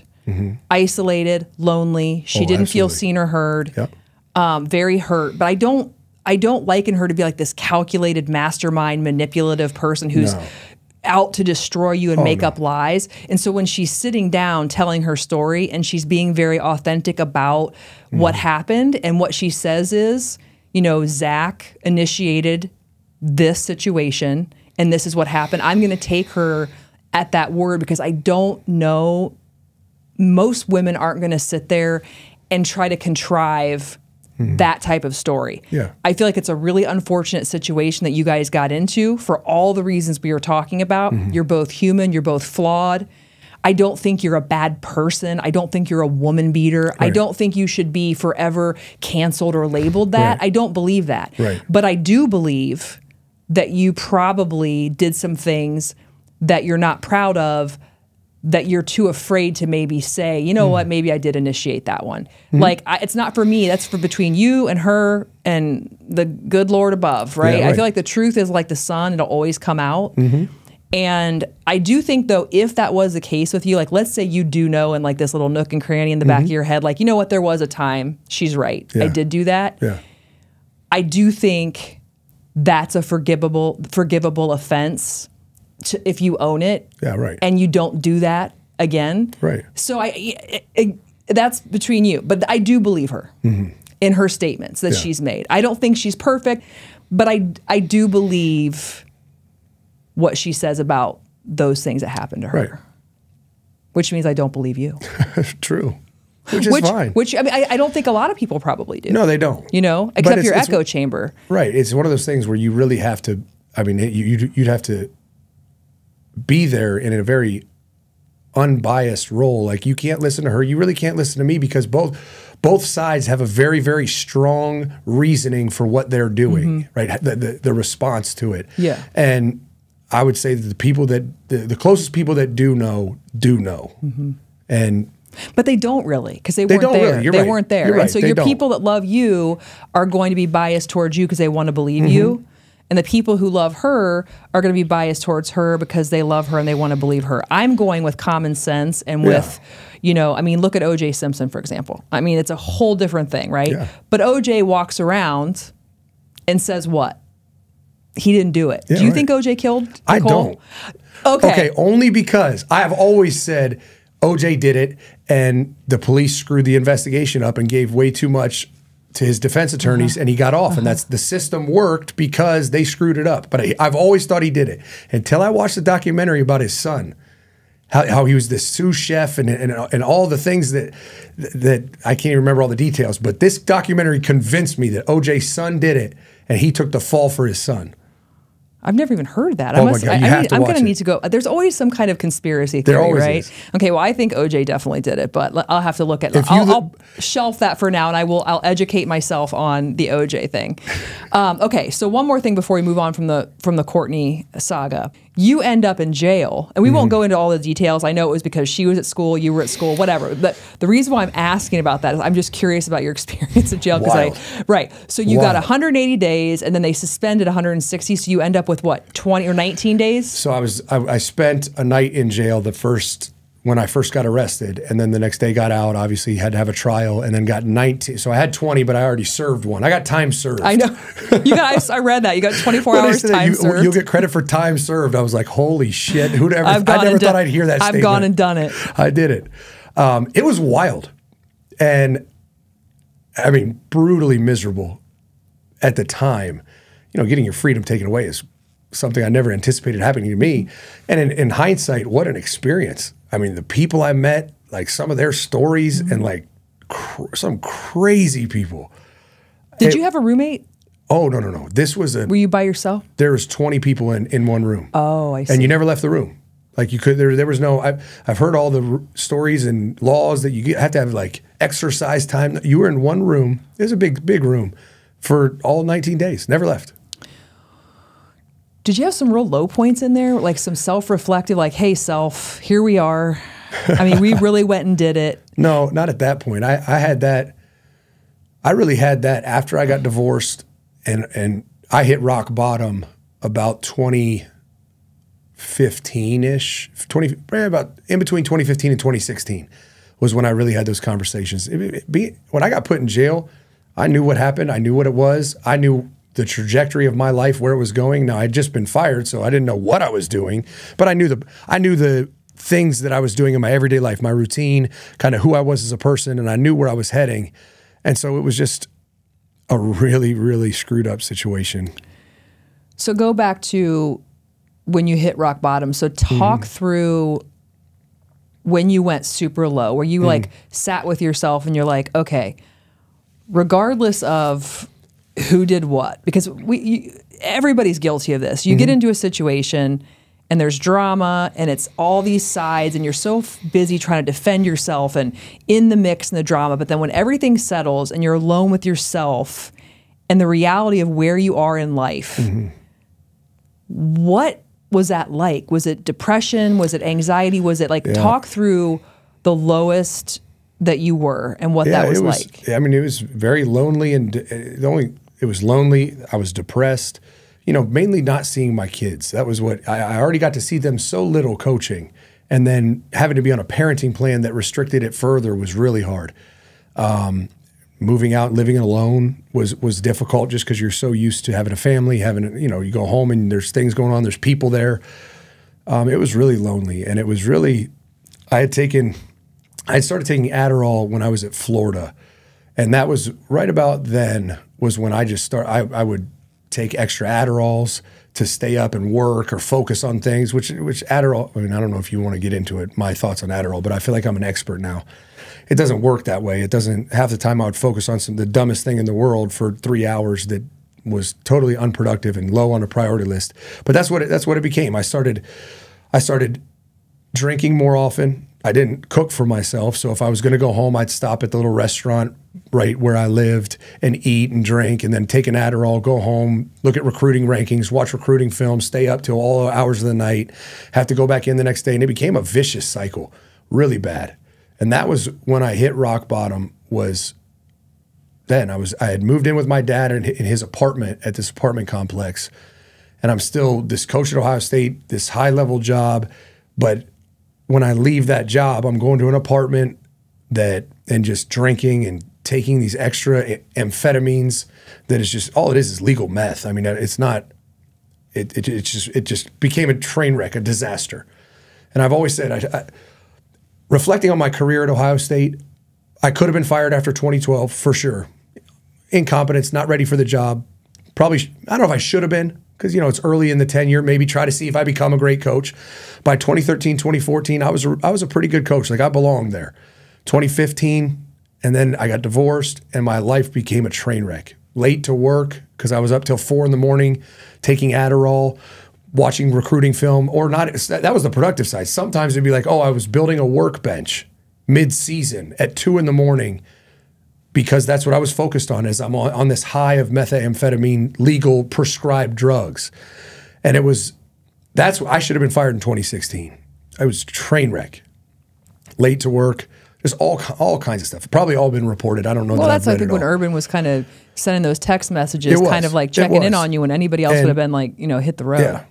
isolated, lonely. She Oh, didn't feel seen or heard. Yep. Um, very hurt. But I don't. I don't liken her to be like this calculated mastermind, manipulative person who's No. Oh, out to destroy you and make no. up lies. And so when she's sitting down telling her story and she's being very authentic about Mm. what happened, and what she says is, you know, Zach initiated this situation and this is what happened. I'm going to take her at that word because I don't know. Most women aren't going to sit there and try to contrive that type of story. Yeah. I feel like it's a really unfortunate situation that you guys got into for all the reasons we were talking about. Mm-hmm. You're both human, you're both flawed. I don't think you're a bad person. I don't think you're a woman beater. I don't think you should be forever canceled or labeled that. Right. I don't believe that. Right. But I do believe that you probably did some things that you're not proud of that you're too afraid to maybe say, you know what, maybe I did initiate that one. Like, I, it's not for me. That's for between you and her and the good Lord above, right? Yeah, I feel like the truth is like the sun, it'll always come out. Mm-hmm. And I do think, though, if that was the case with you, like, let's say you do know in like this little nook and cranny in the back of your head, like, you know what, there was a time, she's right. I Mm-hmm. Did do that. Yeah. I do think that's a forgivable forgivable offense to, if you own it Yeah. Right. and you don't do that again. Right. So I, it- it- that's between you, but I do believe her mm-hmm. in her statements that. Yeah. she's made. I don't think she's perfect, but I I do believe what she says about those things that happened to her. Right. Which means I don't believe you. True. Which is which fine. which I mean I, I don't think a lot of people probably do. no, they don't. You know, except your it's- echo chamber. Right. It's one of those things where you really have to. I mean, you you'd, you'd have to be there in a very unbiased role. Like you can't listen to her. You really can't listen to me because both both sides have a very very strong reasoning for what they're doing. Right. The, the the response to it. Yeah. And I would say that the people that the, the closest people that do know do know. Mm-hmm. And But they don't really because they, They weren't don't there. really. They right. weren't there. You're And so They your don't. people that love you are going to be biased towards you because they want to believe Mm-hmm. you. And the people who love her are going to be biased towards her because they love her and they want to believe her. I'm going with common sense and with, you know, I mean, look at OJ Simpson, for example. I mean, it's a whole different thing, right? Yeah. But OJ walks around and says what? He didn't do it. Yeah, do you right. think OJ killed Nicole? I don't. Okay. Okay, only because I have always said OJ did it and the police screwed the investigation up and gave way too much to his defense attorneys and he got off. And uh-huh. that's the system worked because they screwed it up. But I, I've always thought he did it until I watched the documentary about his son. How, how he was this sous chef and, and and all the things that that I can't even remember all the details, but this documentary convinced me that OJ's son did it and he took the fall for his son. I've never even heard that. Oh I my must, God, I, you I have need, to I'm going to need to go. There's always some kind of conspiracy There theory, always right? is. Okay, well, I think OJ definitely did it, but I'll have to look at. If I'll, look- I'll shelf that for now, and I will. I'll educate myself on the OJ thing. Um, okay, so one more thing before we move on from the from the Courtney saga. You end up in jail, and we won't Mm-hmm. go into all the details. I know it was because she was at school, you were at school, whatever. But the reason why I'm asking about that is I'm just curious about your experience at jail because Wild. I right. So you got 180 days, and then they suspended 160. So you end up with what 20 or 19 days? So I was I, I spent a night in jail the first when I first got arrested, and then the next day got out. Obviously, had to have a trial, and then got 19. So I had 20, but I already served one. I got time served. I know. You got. I, I read that. You got 24 hours time you, served. You'll get credit for time served. I was like, holy shit! Who'd ever? I've gone never and thought done- I'd hear that. I've statement. gone and done it. I did it. Um, it was wild, and I mean brutally miserable at the time. You know, getting your freedom taken away is something I never anticipated happening to me. And in, in hindsight, what an experience! I mean, the people I met, like some of their stories and mm-hmm. like cr- some crazy people. Did It- you have a roommate? Oh no no no! This was a Were you by yourself? there was twenty people in in one room. Oh, I see. and you never left the room. Like you could, there, there was no. I've, I've heard all the r- stories and laws that you get, have to have like exercise time. You were in one room. It was a big, big room for all 19 days. Never left. Did you have some real low points in there? Like some self reflective, like, hey, self, here we are. I mean, we really went and did it. No, not at that point. I, I had that. I really had that after I got divorced, and and I hit rock bottom about 2015 ish, 20 probably about in between 2015 and 2016 was when I really had those conversations. It- it- when I got put in jail, I knew what happened. I knew what it was. I knew the trajectory of my life, where it was going. Now I'd just been fired, so I didn't know what I was doing, but I knew the I knew the things that I was doing in my everyday life, my routine, kind of who I was as a person, and I knew where I was heading. And so it was just a really, really screwed up situation. So go back to when you hit rock bottom. So talk Mm-hmm. through when you went super low, where you Mm. like sat with yourself and you're like, okay, regardless of who did what, because we you, everybody's guilty of this. You get Mm-hmm. into a situation and there's drama and it's all these sides and you're so f- busy trying to defend yourself and in the mix and the drama, but then when everything settles and you're alone with yourself and the reality of where you are in life what was that like? Was it depression? Was it anxiety? Was it like talk through the lowest that you were and what that was, it was. like? I mean, it was very lonely, and uh, the only it was lonely. I was depressed. You know, mainly not seeing my kids. That was what I, I already got to see them so little coaching, and then having to be on a parenting plan that restricted it further was really hard. Um, moving out, living alone was was difficult just because you're so used to having a family, having you know, you go home and there's things going on, there's people there. Um, it was really lonely, and it was really. I had taken, I had started taking Adderall when I was at Florida, and that was right about then was when I just start. I, I would take extra Adderalls to stay up and work or focus on things. Which which Adderall. I mean, I don't know if you want to get into it. My thoughts on Adderall, but I feel like I'm an expert now. It doesn't work that way. It doesn't. Half the time, I would focus on some the dumbest thing in the world for three hours that was totally unproductive and low on a priority list. But that's what it, that's what it became. I started. I started drinking more often. I didn't cook for myself, so if I was going to go home, I'd stop at the little restaurant right where I lived and eat and drink, and then take an Adderall, go home, look at recruiting rankings, watch recruiting films, stay up till all hours of the night, have to go back in the next day, and it became a vicious cycle, really bad. And that was when I hit rock bottom. Was then I was I had moved in with my dad in, his apartment at this apartment complex, and I'm still this coach at Ohio State, this high level job, but when I leave that job, I'm going to an apartment that and just drinking and taking these extra amphetamines that is just all it is is legal meth. I mean, it's not. It it, it just it just became a train wreck, a disaster. And I've always said, I, I, reflecting on my career at Ohio State, I could have been fired after 2012 for sure. Incompetence, not ready for the job. Probably, I don't know if I should have been because you know it's early in the tenure. Maybe try to see if I become a great coach. By 2013, 2014, I was a, I was a pretty good coach. Like I belonged there. 2015, and then I got divorced, and my life became a train wreck. Late to work because I was up till four in the morning, taking Adderall, watching recruiting film, or not. That was the productive side. Sometimes it'd be like, oh, I was building a workbench mid-season at two in the morning because that's what I was focused on as I'm on, on this high of methamphetamine legal prescribed drugs. And it was that's what I should have been fired in 2016. I was train wreck. Late to work, just all all kinds of stuff. Probably all been reported. I don't know Well, that that's I've I think when all. Urban was kind of sending those text messages, kind of like checking in on you when anybody else And- would have been like, you know, hit the road. Yeah,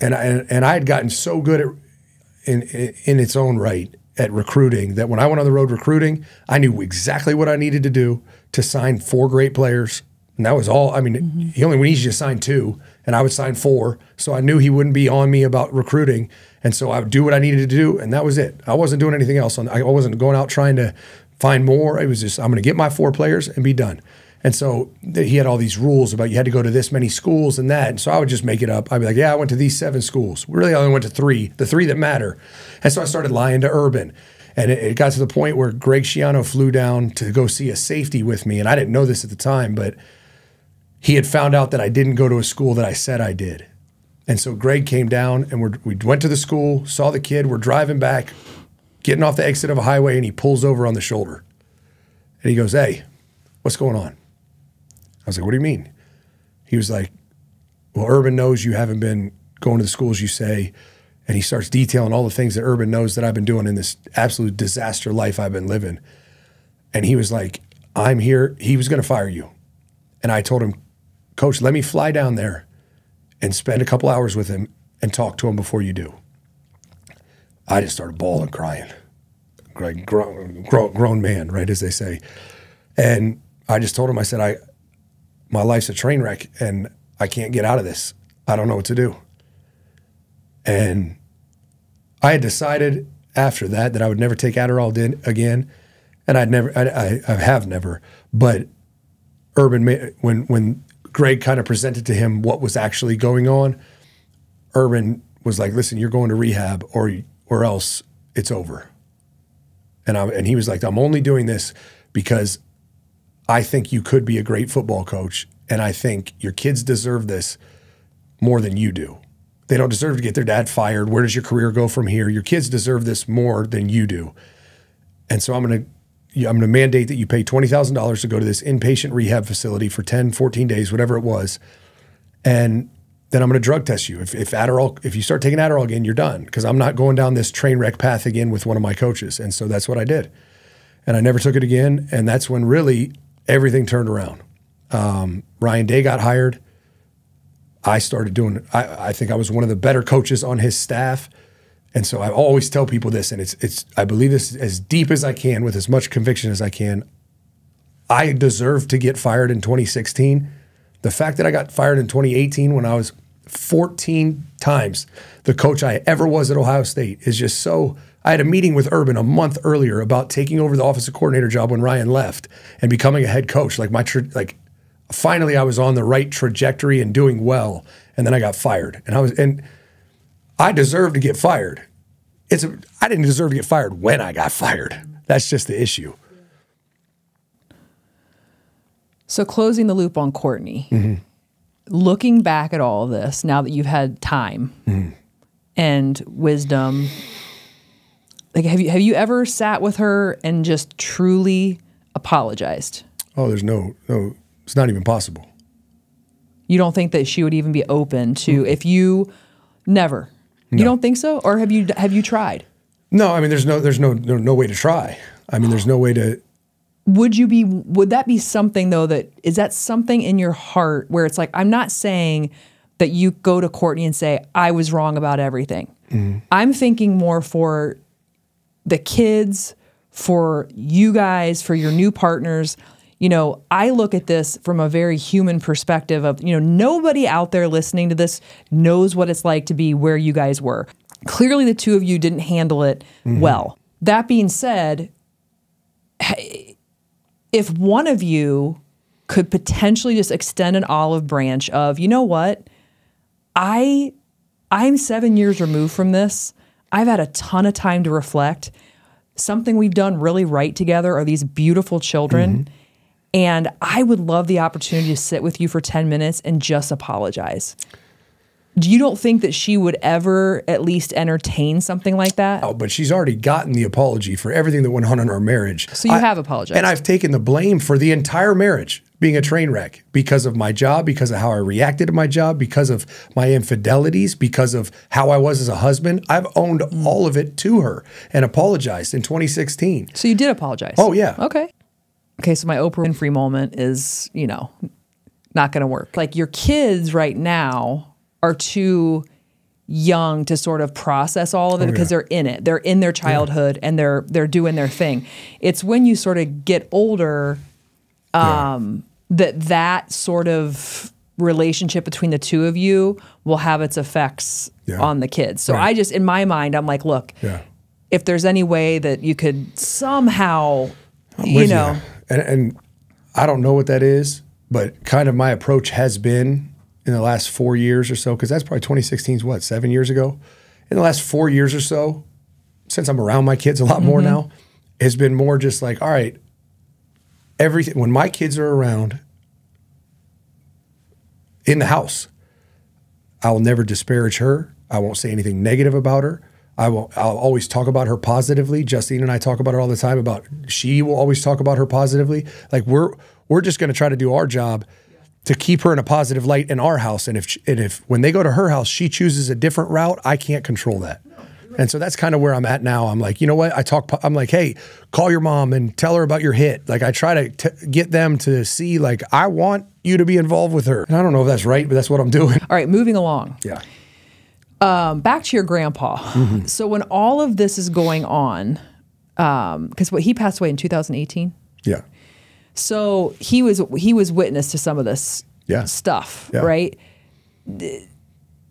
and I, and, I had gotten so good at in in its own right at recruiting that when I went on the road recruiting, I knew exactly what I needed to do to sign four great players, and that was all. I mean, mm-hmm. he only needs you to sign two, and I would sign four, so I knew he wouldn't be on me about recruiting, and so I would do what I needed to do, and that was it. I wasn't doing anything else. I wasn't going out trying to find more. It was just I'm going to get my four players and be done. And so he had all these rules about you had to go to this many schools and that. And so I would just make it up. I'd be like, yeah, I went to these seven schools. Really, I only went to three, the three that matter. And so I started lying to Urban. And it, it got to the point where Greg Schiano flew down to go see a safety with me. And I didn't know this at the time, but he had found out that I didn't go to a school that I said I did. And so Greg came down and we're, we went to the school, saw the kid, we're driving back, getting off the exit of a highway, and he pulls over on the shoulder. And he goes, Hey, what's going on? I was like, What do you mean? He was like, Well, Urban knows you haven't been going to the schools you say. And he starts detailing all the things that Urban knows that I've been doing in this absolute disaster life I've been living. And he was like, I'm here. He was going to fire you. And I told him, Coach, let me fly down there and spend a couple hours with him and talk to him before you do. I just started bawling, crying. like grown, grown, grown man, right, as they say. And I just told him, I said, I, my life's a train wreck and I can't get out of this. I don't know what to do. And I had decided after that that I would never take Adderall din- again, and I'd never, I, I, I have never. But Urban, when when Greg kind of presented to him what was actually going on, Urban was like, "Listen, you're going to rehab, or or else it's over." And I and he was like, "I'm only doing this because I think you could be a great football coach, and I think your kids deserve this more than you do." They don't deserve to get their dad fired. Where does your career go from here? Your kids deserve this more than you do. And so I'm going to I'm going to mandate that you pay $20,000 to go to this inpatient rehab facility for 10, 14 days, whatever it was. And then I'm going to drug test you. If, if Adderall, if you start taking Adderall again, you're done because I'm not going down this train wreck path again with one of my coaches. And so that's what I did. And I never took it again. And that's when really everything turned around. Um, Ryan Day got hired. I started doing. I, I think I was one of the better coaches on his staff, and so I always tell people this, and it's it's. I believe this as deep as I can with as much conviction as I can. I deserve to get fired in 2016. The fact that I got fired in 2018 when I was 14 times the coach I ever was at Ohio State is just so. I had a meeting with Urban a month earlier about taking over the offensive coordinator job when Ryan left and becoming a head coach. Like my tra- like finally I was on the right trajectory and doing well, and then I got fired. And I was and I deserve to get fired. It's a, I didn't deserve to get fired when I got fired. That's just the issue. So closing the loop on Courtney, Mm-hmm. looking back at all of this now that you've had time Mm-hmm. and wisdom, like have you have you ever sat with her and just truly apologized? Oh, there's no no. It's not even possible. You don't think that she would even be open to if you never. You don't think so, or have you have you tried? No, I mean there's no there's no no, no way to try. I mean there's no way to. would you be would that be something though that is that something in your heart where it's like i'm not saying that you go to courtney and say i was wrong about everything mm-hmm. i'm thinking more for the kids for you guys for your new partners. You know i look at this from a very human perspective of you know nobody out there listening to this knows what it's like to be where you guys were. Clearly the two of you didn't handle it mm-hmm. well. That being said if one of you could potentially just extend an olive branch of, you know what, I I'm seven years removed from this. I've had a ton of time to reflect. Something we've done really right together are these beautiful children. Mm-hmm. And I would love the opportunity to sit with you for 10 minutes and just apologize. Do you don't think that she would ever at least entertain something like that? Oh, but she's already gotten the apology for everything that went on in our marriage. So you have apologized. and I've taken the blame for the entire marriage being a train wreck because of my job, because of how I reacted to my job, because of my infidelities, because of how I was as a husband. I've owned Mm. all of it to her and apologized in 2016. So you did apologize. Oh, yeah. Okay. Okay, so my Oprah Winfrey moment is, you know, not going to work. Like your kids right now are too young to sort of process all of it because they're in it. They're in their childhood and they're they're doing their thing. It's when you sort of get older um, that that sort of relationship between the two of you will have its effects Yeah. on the kids. So Right. I just in my mind I'm like, look, Yeah. if there's any way that you could somehow, you know, And, and I don't know what that is, but kind of my approach has been in the last four years or so, because that's probably 2016 is what, seven years ago? In the last four years or so, since I'm around my kids a lot more mm-hmm. now, has been more just like, all right, everything when my kids are around in the house, I will never disparage her. I won't say anything negative about her. I will I'll always talk about her positively. Justine and I talk about her all the time about she will always talk about her positively. Like we're we're just going to try to do our job to keep her in a positive light in our house and if and if when they go to her house she chooses a different route, I can't control that. And so that's kind of where I'm at now. I'm like, you know what? I talk. I'm like, hey, call your mom and tell her about your hit. Like, I try to t- get them to see, like, I want you to be involved with her. And I don't know if that's right, but that's what I'm doing. All right, moving along. Yeah. Um, back to your grandpa. Mm-hmm. So when all of this is going on, because what he passed away in 2018. Yeah. So he was he was witness to some of this Yeah. stuff, Yeah. right?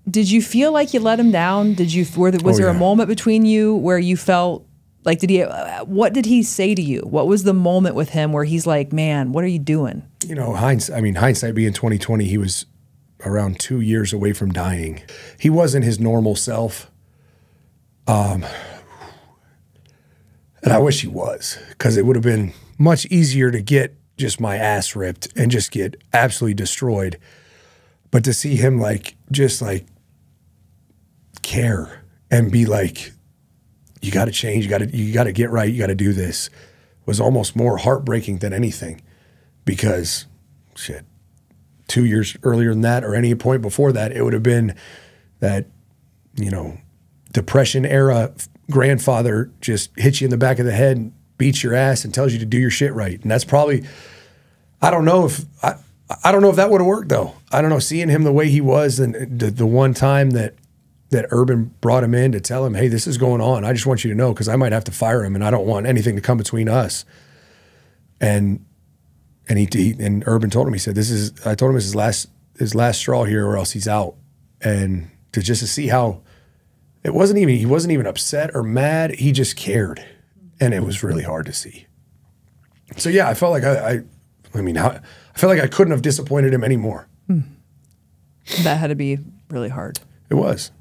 Did you feel like you let him down? Did you were there, was Oh, there a moment between you where you felt like did he uh, what did he say to you? What was the moment with him where he's like, "Man, what are you doing?" you know, hindsight, I mean, hindsight being 2020, he was around two years away from dying. He wasn't his normal self. Um, and I wish he was because it would have been much easier to get just my ass ripped and just get absolutely destroyed. But to see him like, just like care and be like, you got to change, you got to, you got to get right, you got to do this was almost more heartbreaking than anything because shit, two years earlier than that or any point before that, it would have been that, you know, depression era grandfather just hits you in the back of the head and beats your ass and tells you to do your shit right. And that's probably, I don't know if, I, I don't know if that would have worked though. I don't know, seeing him the way he was and uh, the, the one time that, that Urban brought him in to tell him, hey, this is going on. I just want you to know because I might have to fire him and I don't want anything to come between us. And and he, he and Urban told him, he said, "This is." I told him it's his last his last straw here, or else he's out. And to just to see how it wasn't even he wasn't even upset or mad. He just cared, and it was really hard to see. So yeah, I felt like I, I, I mean, how, I felt like I couldn't have disappointed him anymore. Hmm. That had to be really hard. It was.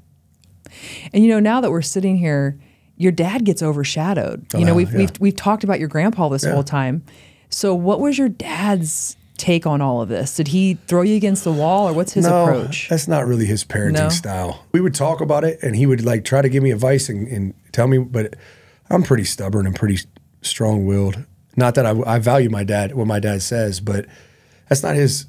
And you know, now that we're sitting here, your dad gets overshadowed. You know, Oh, we've yeah. we've we've talked about your grandpa this Yeah. whole time. So, what was your dad's take on all of this? Did he throw you against the wall, or what's his approach? That's not really his parenting No? style. We would talk about it, and he would like try to give me advice and, and tell me, but I'm pretty stubborn and pretty strong willed. Not that I, I value my dad, what my dad says, but that's not his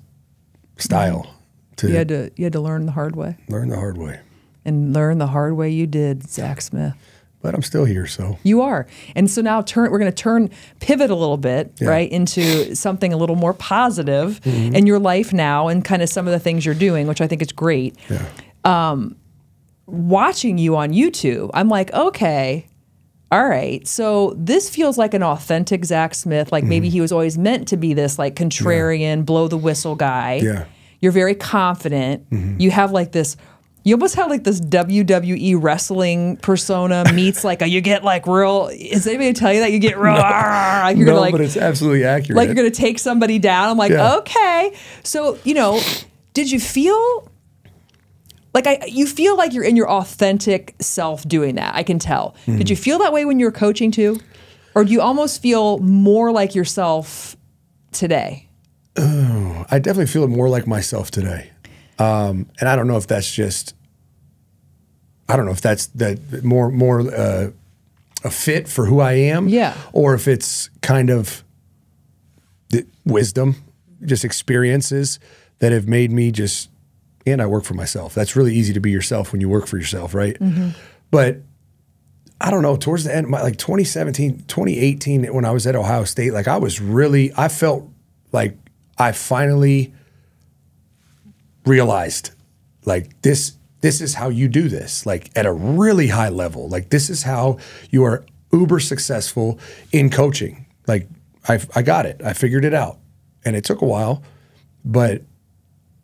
style mm-hmm. to You had to you had to learn the hard way, learn the hard way. And learn the hard way you did, Zach Smith. But I'm still here, so You are. And so now turn we're going to turn pivot a little bit, Yeah. right, into something a little more positive Mm-hmm. in your life now and kind of some of the things you're doing, which I think is great. yeah. Watching you on YouTube, I'm like, okay, all right. So this feels like an authentic Zach Smith. Like maybe Mm-hmm. he was always meant to be this like contrarian, blow the whistle guy. Yeah. You're very confident. You have like this. You almost have like this WWE wrestling persona meets like a you get like real. Is anybody tell you that you get real? like you're no, gonna like but it's absolutely accurate. like you're gonna take somebody down. I'm like, Yeah. okay. So you know, did you feel like I? You feel like you're in your authentic self doing that. I can tell. Hmm. Did you feel that way when you were coaching too, or do you almost feel more like yourself today? I definitely feel more like myself today. Um, and I don't know if that's just, I don't know if that's that more more uh, a fit for who I am, Yeah. or if it's kind of the wisdom, just experiences that have made me just. And I work for myself. That's really easy to be yourself when you work for yourself, right? But I don't know, towards the end, my, like 2017, 2018, when I was at Ohio State, like I was really, I felt like I finally realized like this, this is how you do this, like at a really high level. Like this is how you are uber successful in coaching. Like I, I got it. I figured it out. And it took a while, but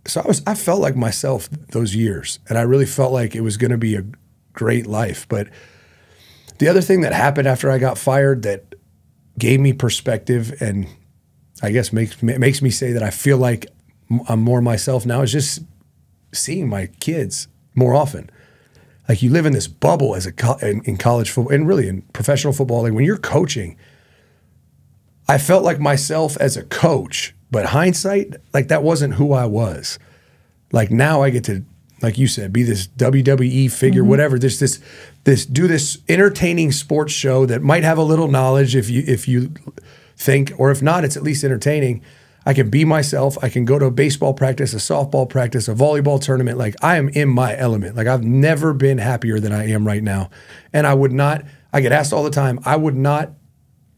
so I was I felt like myself those years, and I really felt like it was going to be a great life. But the other thing that happened after I got fired that gave me perspective, and I guess makes makes me say that I feel like I'm uh, more myself now is just seeing my kids more often. Like you live in this bubble as a co- in, in college football and really in professional football. Like when you're coaching, I felt like myself as a coach, but hindsight, like that wasn't who I was. Like now I get to, like you said, be this WWE figure, mm-hmm. whatever. This this this do this entertaining sports show that might have a little knowledge if you if you think, or if not, it's at least entertaining. I can be myself. I can go to a baseball practice, a softball practice, a volleyball tournament. Like I am in my element. Like I've never been happier than I am right now. And I would not, I get asked all the time, I would not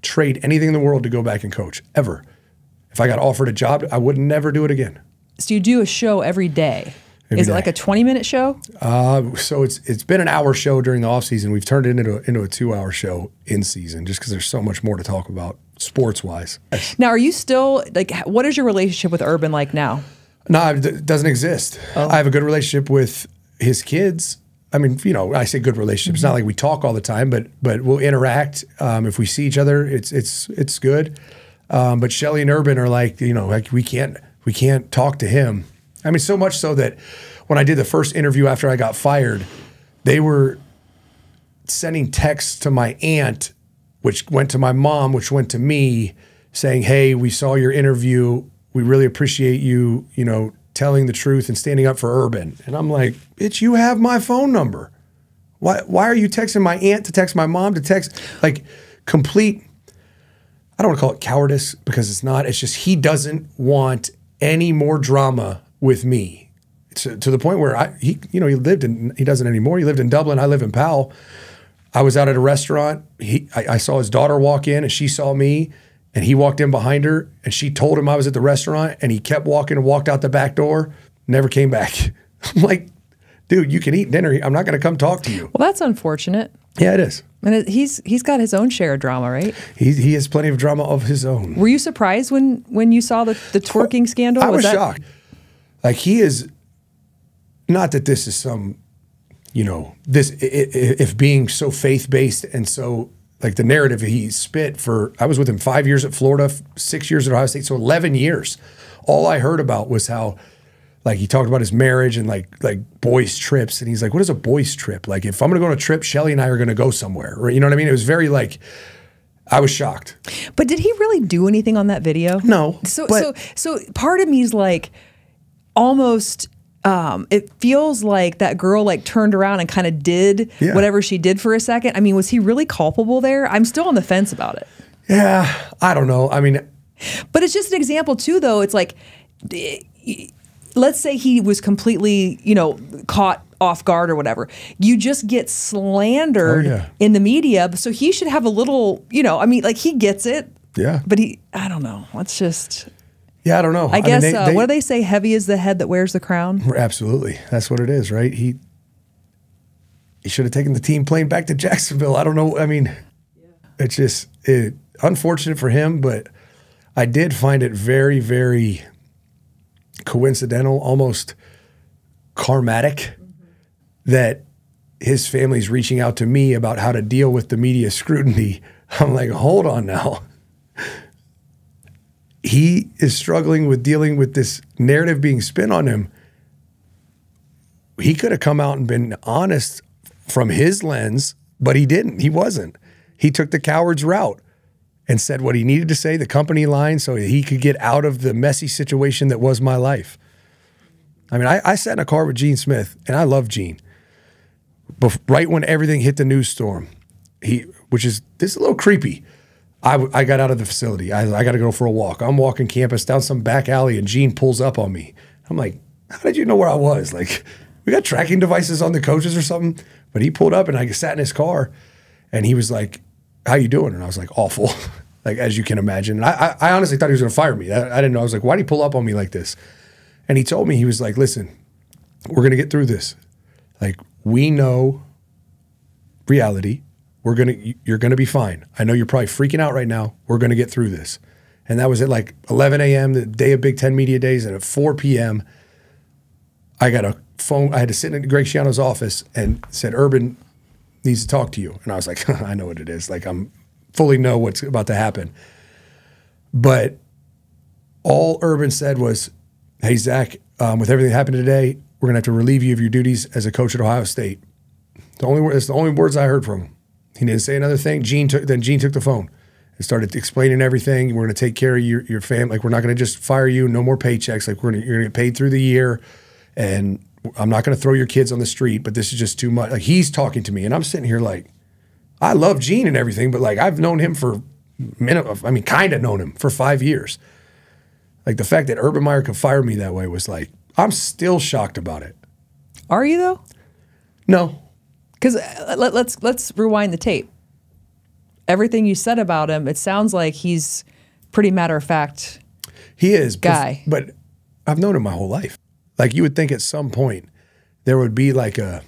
trade anything in the world to go back and coach ever. If I got offered a job, I would never do it again. So you do a show every day. Every Is it like a 20 minute show? Uh, so it's it's been an hour show during the off season. We've turned it into a, into a two hour show in season, just because there's so much more to talk about sports wise. Now, are you still like, what is your relationship with Urban like now? No, it doesn't exist. I have a good relationship with his kids. I mean, you know, I say good relationship. It's not like we talk all the time, but but we'll interact. Um, if we see each other, it's it's it's good. Um, but Shelley and Urban are like, you know, like we can't we can't talk to him. I mean, so much so that when I did the first interview after I got fired, they were sending texts to my aunt, which went to my mom, which went to me, saying, "Hey, we saw your interview. We really appreciate you, you know, telling the truth and standing up for Urban." And I'm like, "Bitch, you have my phone number. Why why are you texting my aunt to text my mom to text like complete I don't want to call it cowardice because it's not. It's just he doesn't want any more drama with me. To, to the point where I he you know he lived in he doesn't anymore. He lived in Dublin. I live in Powell. I was out at a restaurant. He I, I saw his daughter walk in and she saw me and he walked in behind her and she told him I was at the restaurant and he kept walking and walked out the back door. Never came back. I'm like, dude, you can eat dinner. I'm not going to come talk to you. Well, that's unfortunate. Yeah, it is. And it, he's he's got his own share of drama, right? He he has plenty of drama of his own. Were you surprised when when you saw the, the twerking oh, scandal? I was, that, shocked. Like he is, not that this is some, you know, this if being so faith based and so like the narrative he spit for. I was with him five years at Florida, six years at Ohio State, so eleven years. All I heard about was how. Like he talked about his marriage and like like boys trips, and he's like, "What is a boys trip? Like if I'm gonna go on a trip, Shelley and I are gonna go somewhere, right? You know what I mean? It was very like, I was shocked. But did he really do anything on that video? No, So so so part of me is like almost um, it feels like that girl like turned around and kind of did Yeah. whatever she did for a second. I mean, was he really culpable there? I'm still on the fence about it. Yeah, I don't know. I mean, But it's just an example too, though. It's like, let's say he was completely, you know, caught off guard or whatever. You just get slandered Oh, yeah. in the media, so he should have a little, you know, I mean, like he gets it. Yeah. But he, I don't know. Let's just, yeah, I don't know. I guess, mean, uh, what do they say? Heavy is the head that wears the crown. Absolutely. That's what it is, right? He he should have taken the team plane back to Jacksonville. I don't know. I mean, it's just it, unfortunate for him, but I did find it very, very coincidental, almost karmatic that his family's reaching out to me about how to deal with the media scrutiny. I'm like, hold on now. He is struggling with dealing with this narrative being spin on him he could have come out and been honest from his lens, but he didn't. He wasn't. He took the coward's route and said what he needed to say, the company line, so he could get out of the messy situation that was my life. I mean, I, I sat in a car with Gene Smith, and I love Gene. Bef- right when everything hit the news storm, he, which is this is a little creepy. I, I got out of the facility. I, I got to go for a walk. I'm walking campus down some back alley, and Gene pulls up on me. I'm like, how did you know where I was? Like, we got tracking devices on the coaches or something. But he pulled up, and I sat in his car, and he was like, "How you doing?" And I was like, "Awful." like as you can imagine. And I, I, I honestly thought he was going to fire me. I, I didn't know. I was like, "Why would he pull up on me like this?" And he told me he was like, "Listen, we're going to get through this. Like we know reality. We're gonna you're gonna be fine. I know you're probably freaking out right now. We're gonna get through this. And that was at like 11 a.m. the day of Big Ten Media Days, and at 4 p.m. I got a phone. I had to sit in Greg Schiano's office and said, "Urban needs to talk to you." And I was like, "I know what it is. Like I'm fully know what's about to happen." But all Urban said was, "Hey Zach, um, with everything that happened today, we're gonna have to relieve you of your duties as a coach at Ohio State." The only it's the only words I heard from him. He didn't say another thing. Gene took then Gene took the phone and started explaining everything. We're going to take care of your your family. Like we're not going to just fire you. No more paychecks. Like we're gonna, you're going to get paid through the year, and I'm not going to throw your kids on the street. But this is just too much. Like he's talking to me, and I'm sitting here like, I love Gene and everything, but like I've known him for minute. I mean, kind of known him for five years. Like the fact that Urban Meyer could fire me that way was like I'm still shocked about it. Are you though? No, Because uh, let, let's let's rewind the tape. Everything you said about him, it sounds like he's pretty matter of fact. He is but- Guy. but I've known him my whole life. Like you would think at some point there would be like a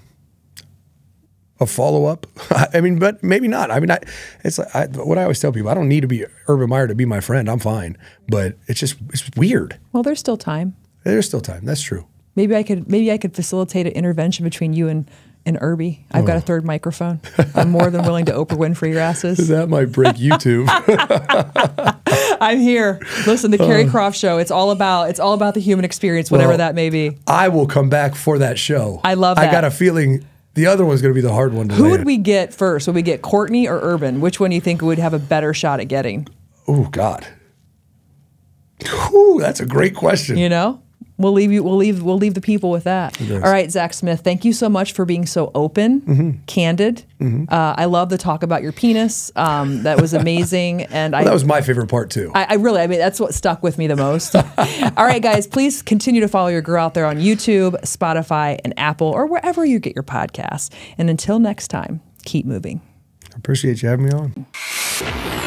a follow up. I mean, but maybe not. I mean, I, it's like I, what I always tell people. I don't need to be Urban Meyer to be my friend. I'm fine, but it's just it's weird. Well, there's still time. There's still time. That's true. Maybe I could maybe I could facilitate an intervention between you and and Irby. I've Oh. got a oh. third microphone. I'm more than willing to Oprah Winfrey your asses. That might break YouTube. I'm here. Listen, the Keri uh. Croft show. It's all about it's all about the human experience, whatever Well, that may be. I will come back for that show. I love That. I got a feeling the other one's going to be the hard one to Who would we get first? Would we get Courtney or Urban? Which one do you think would have a better shot at getting? Oh God. Whew, that's a great question. You know, we'll leave you. We'll leave. We'll leave the people with that. All right, Zach Smith. Thank you so much for being so open, Mm-hmm. candid. Uh, I love the talk about your penis. Um, that was amazing, and I. That was my favorite part too. I, I really, I mean, that's what stuck with me the most. All right, guys, please continue to follow your girl out there on YouTube, Spotify, and Apple, or wherever you get your podcasts. And until next time, keep moving. I appreciate you having me on.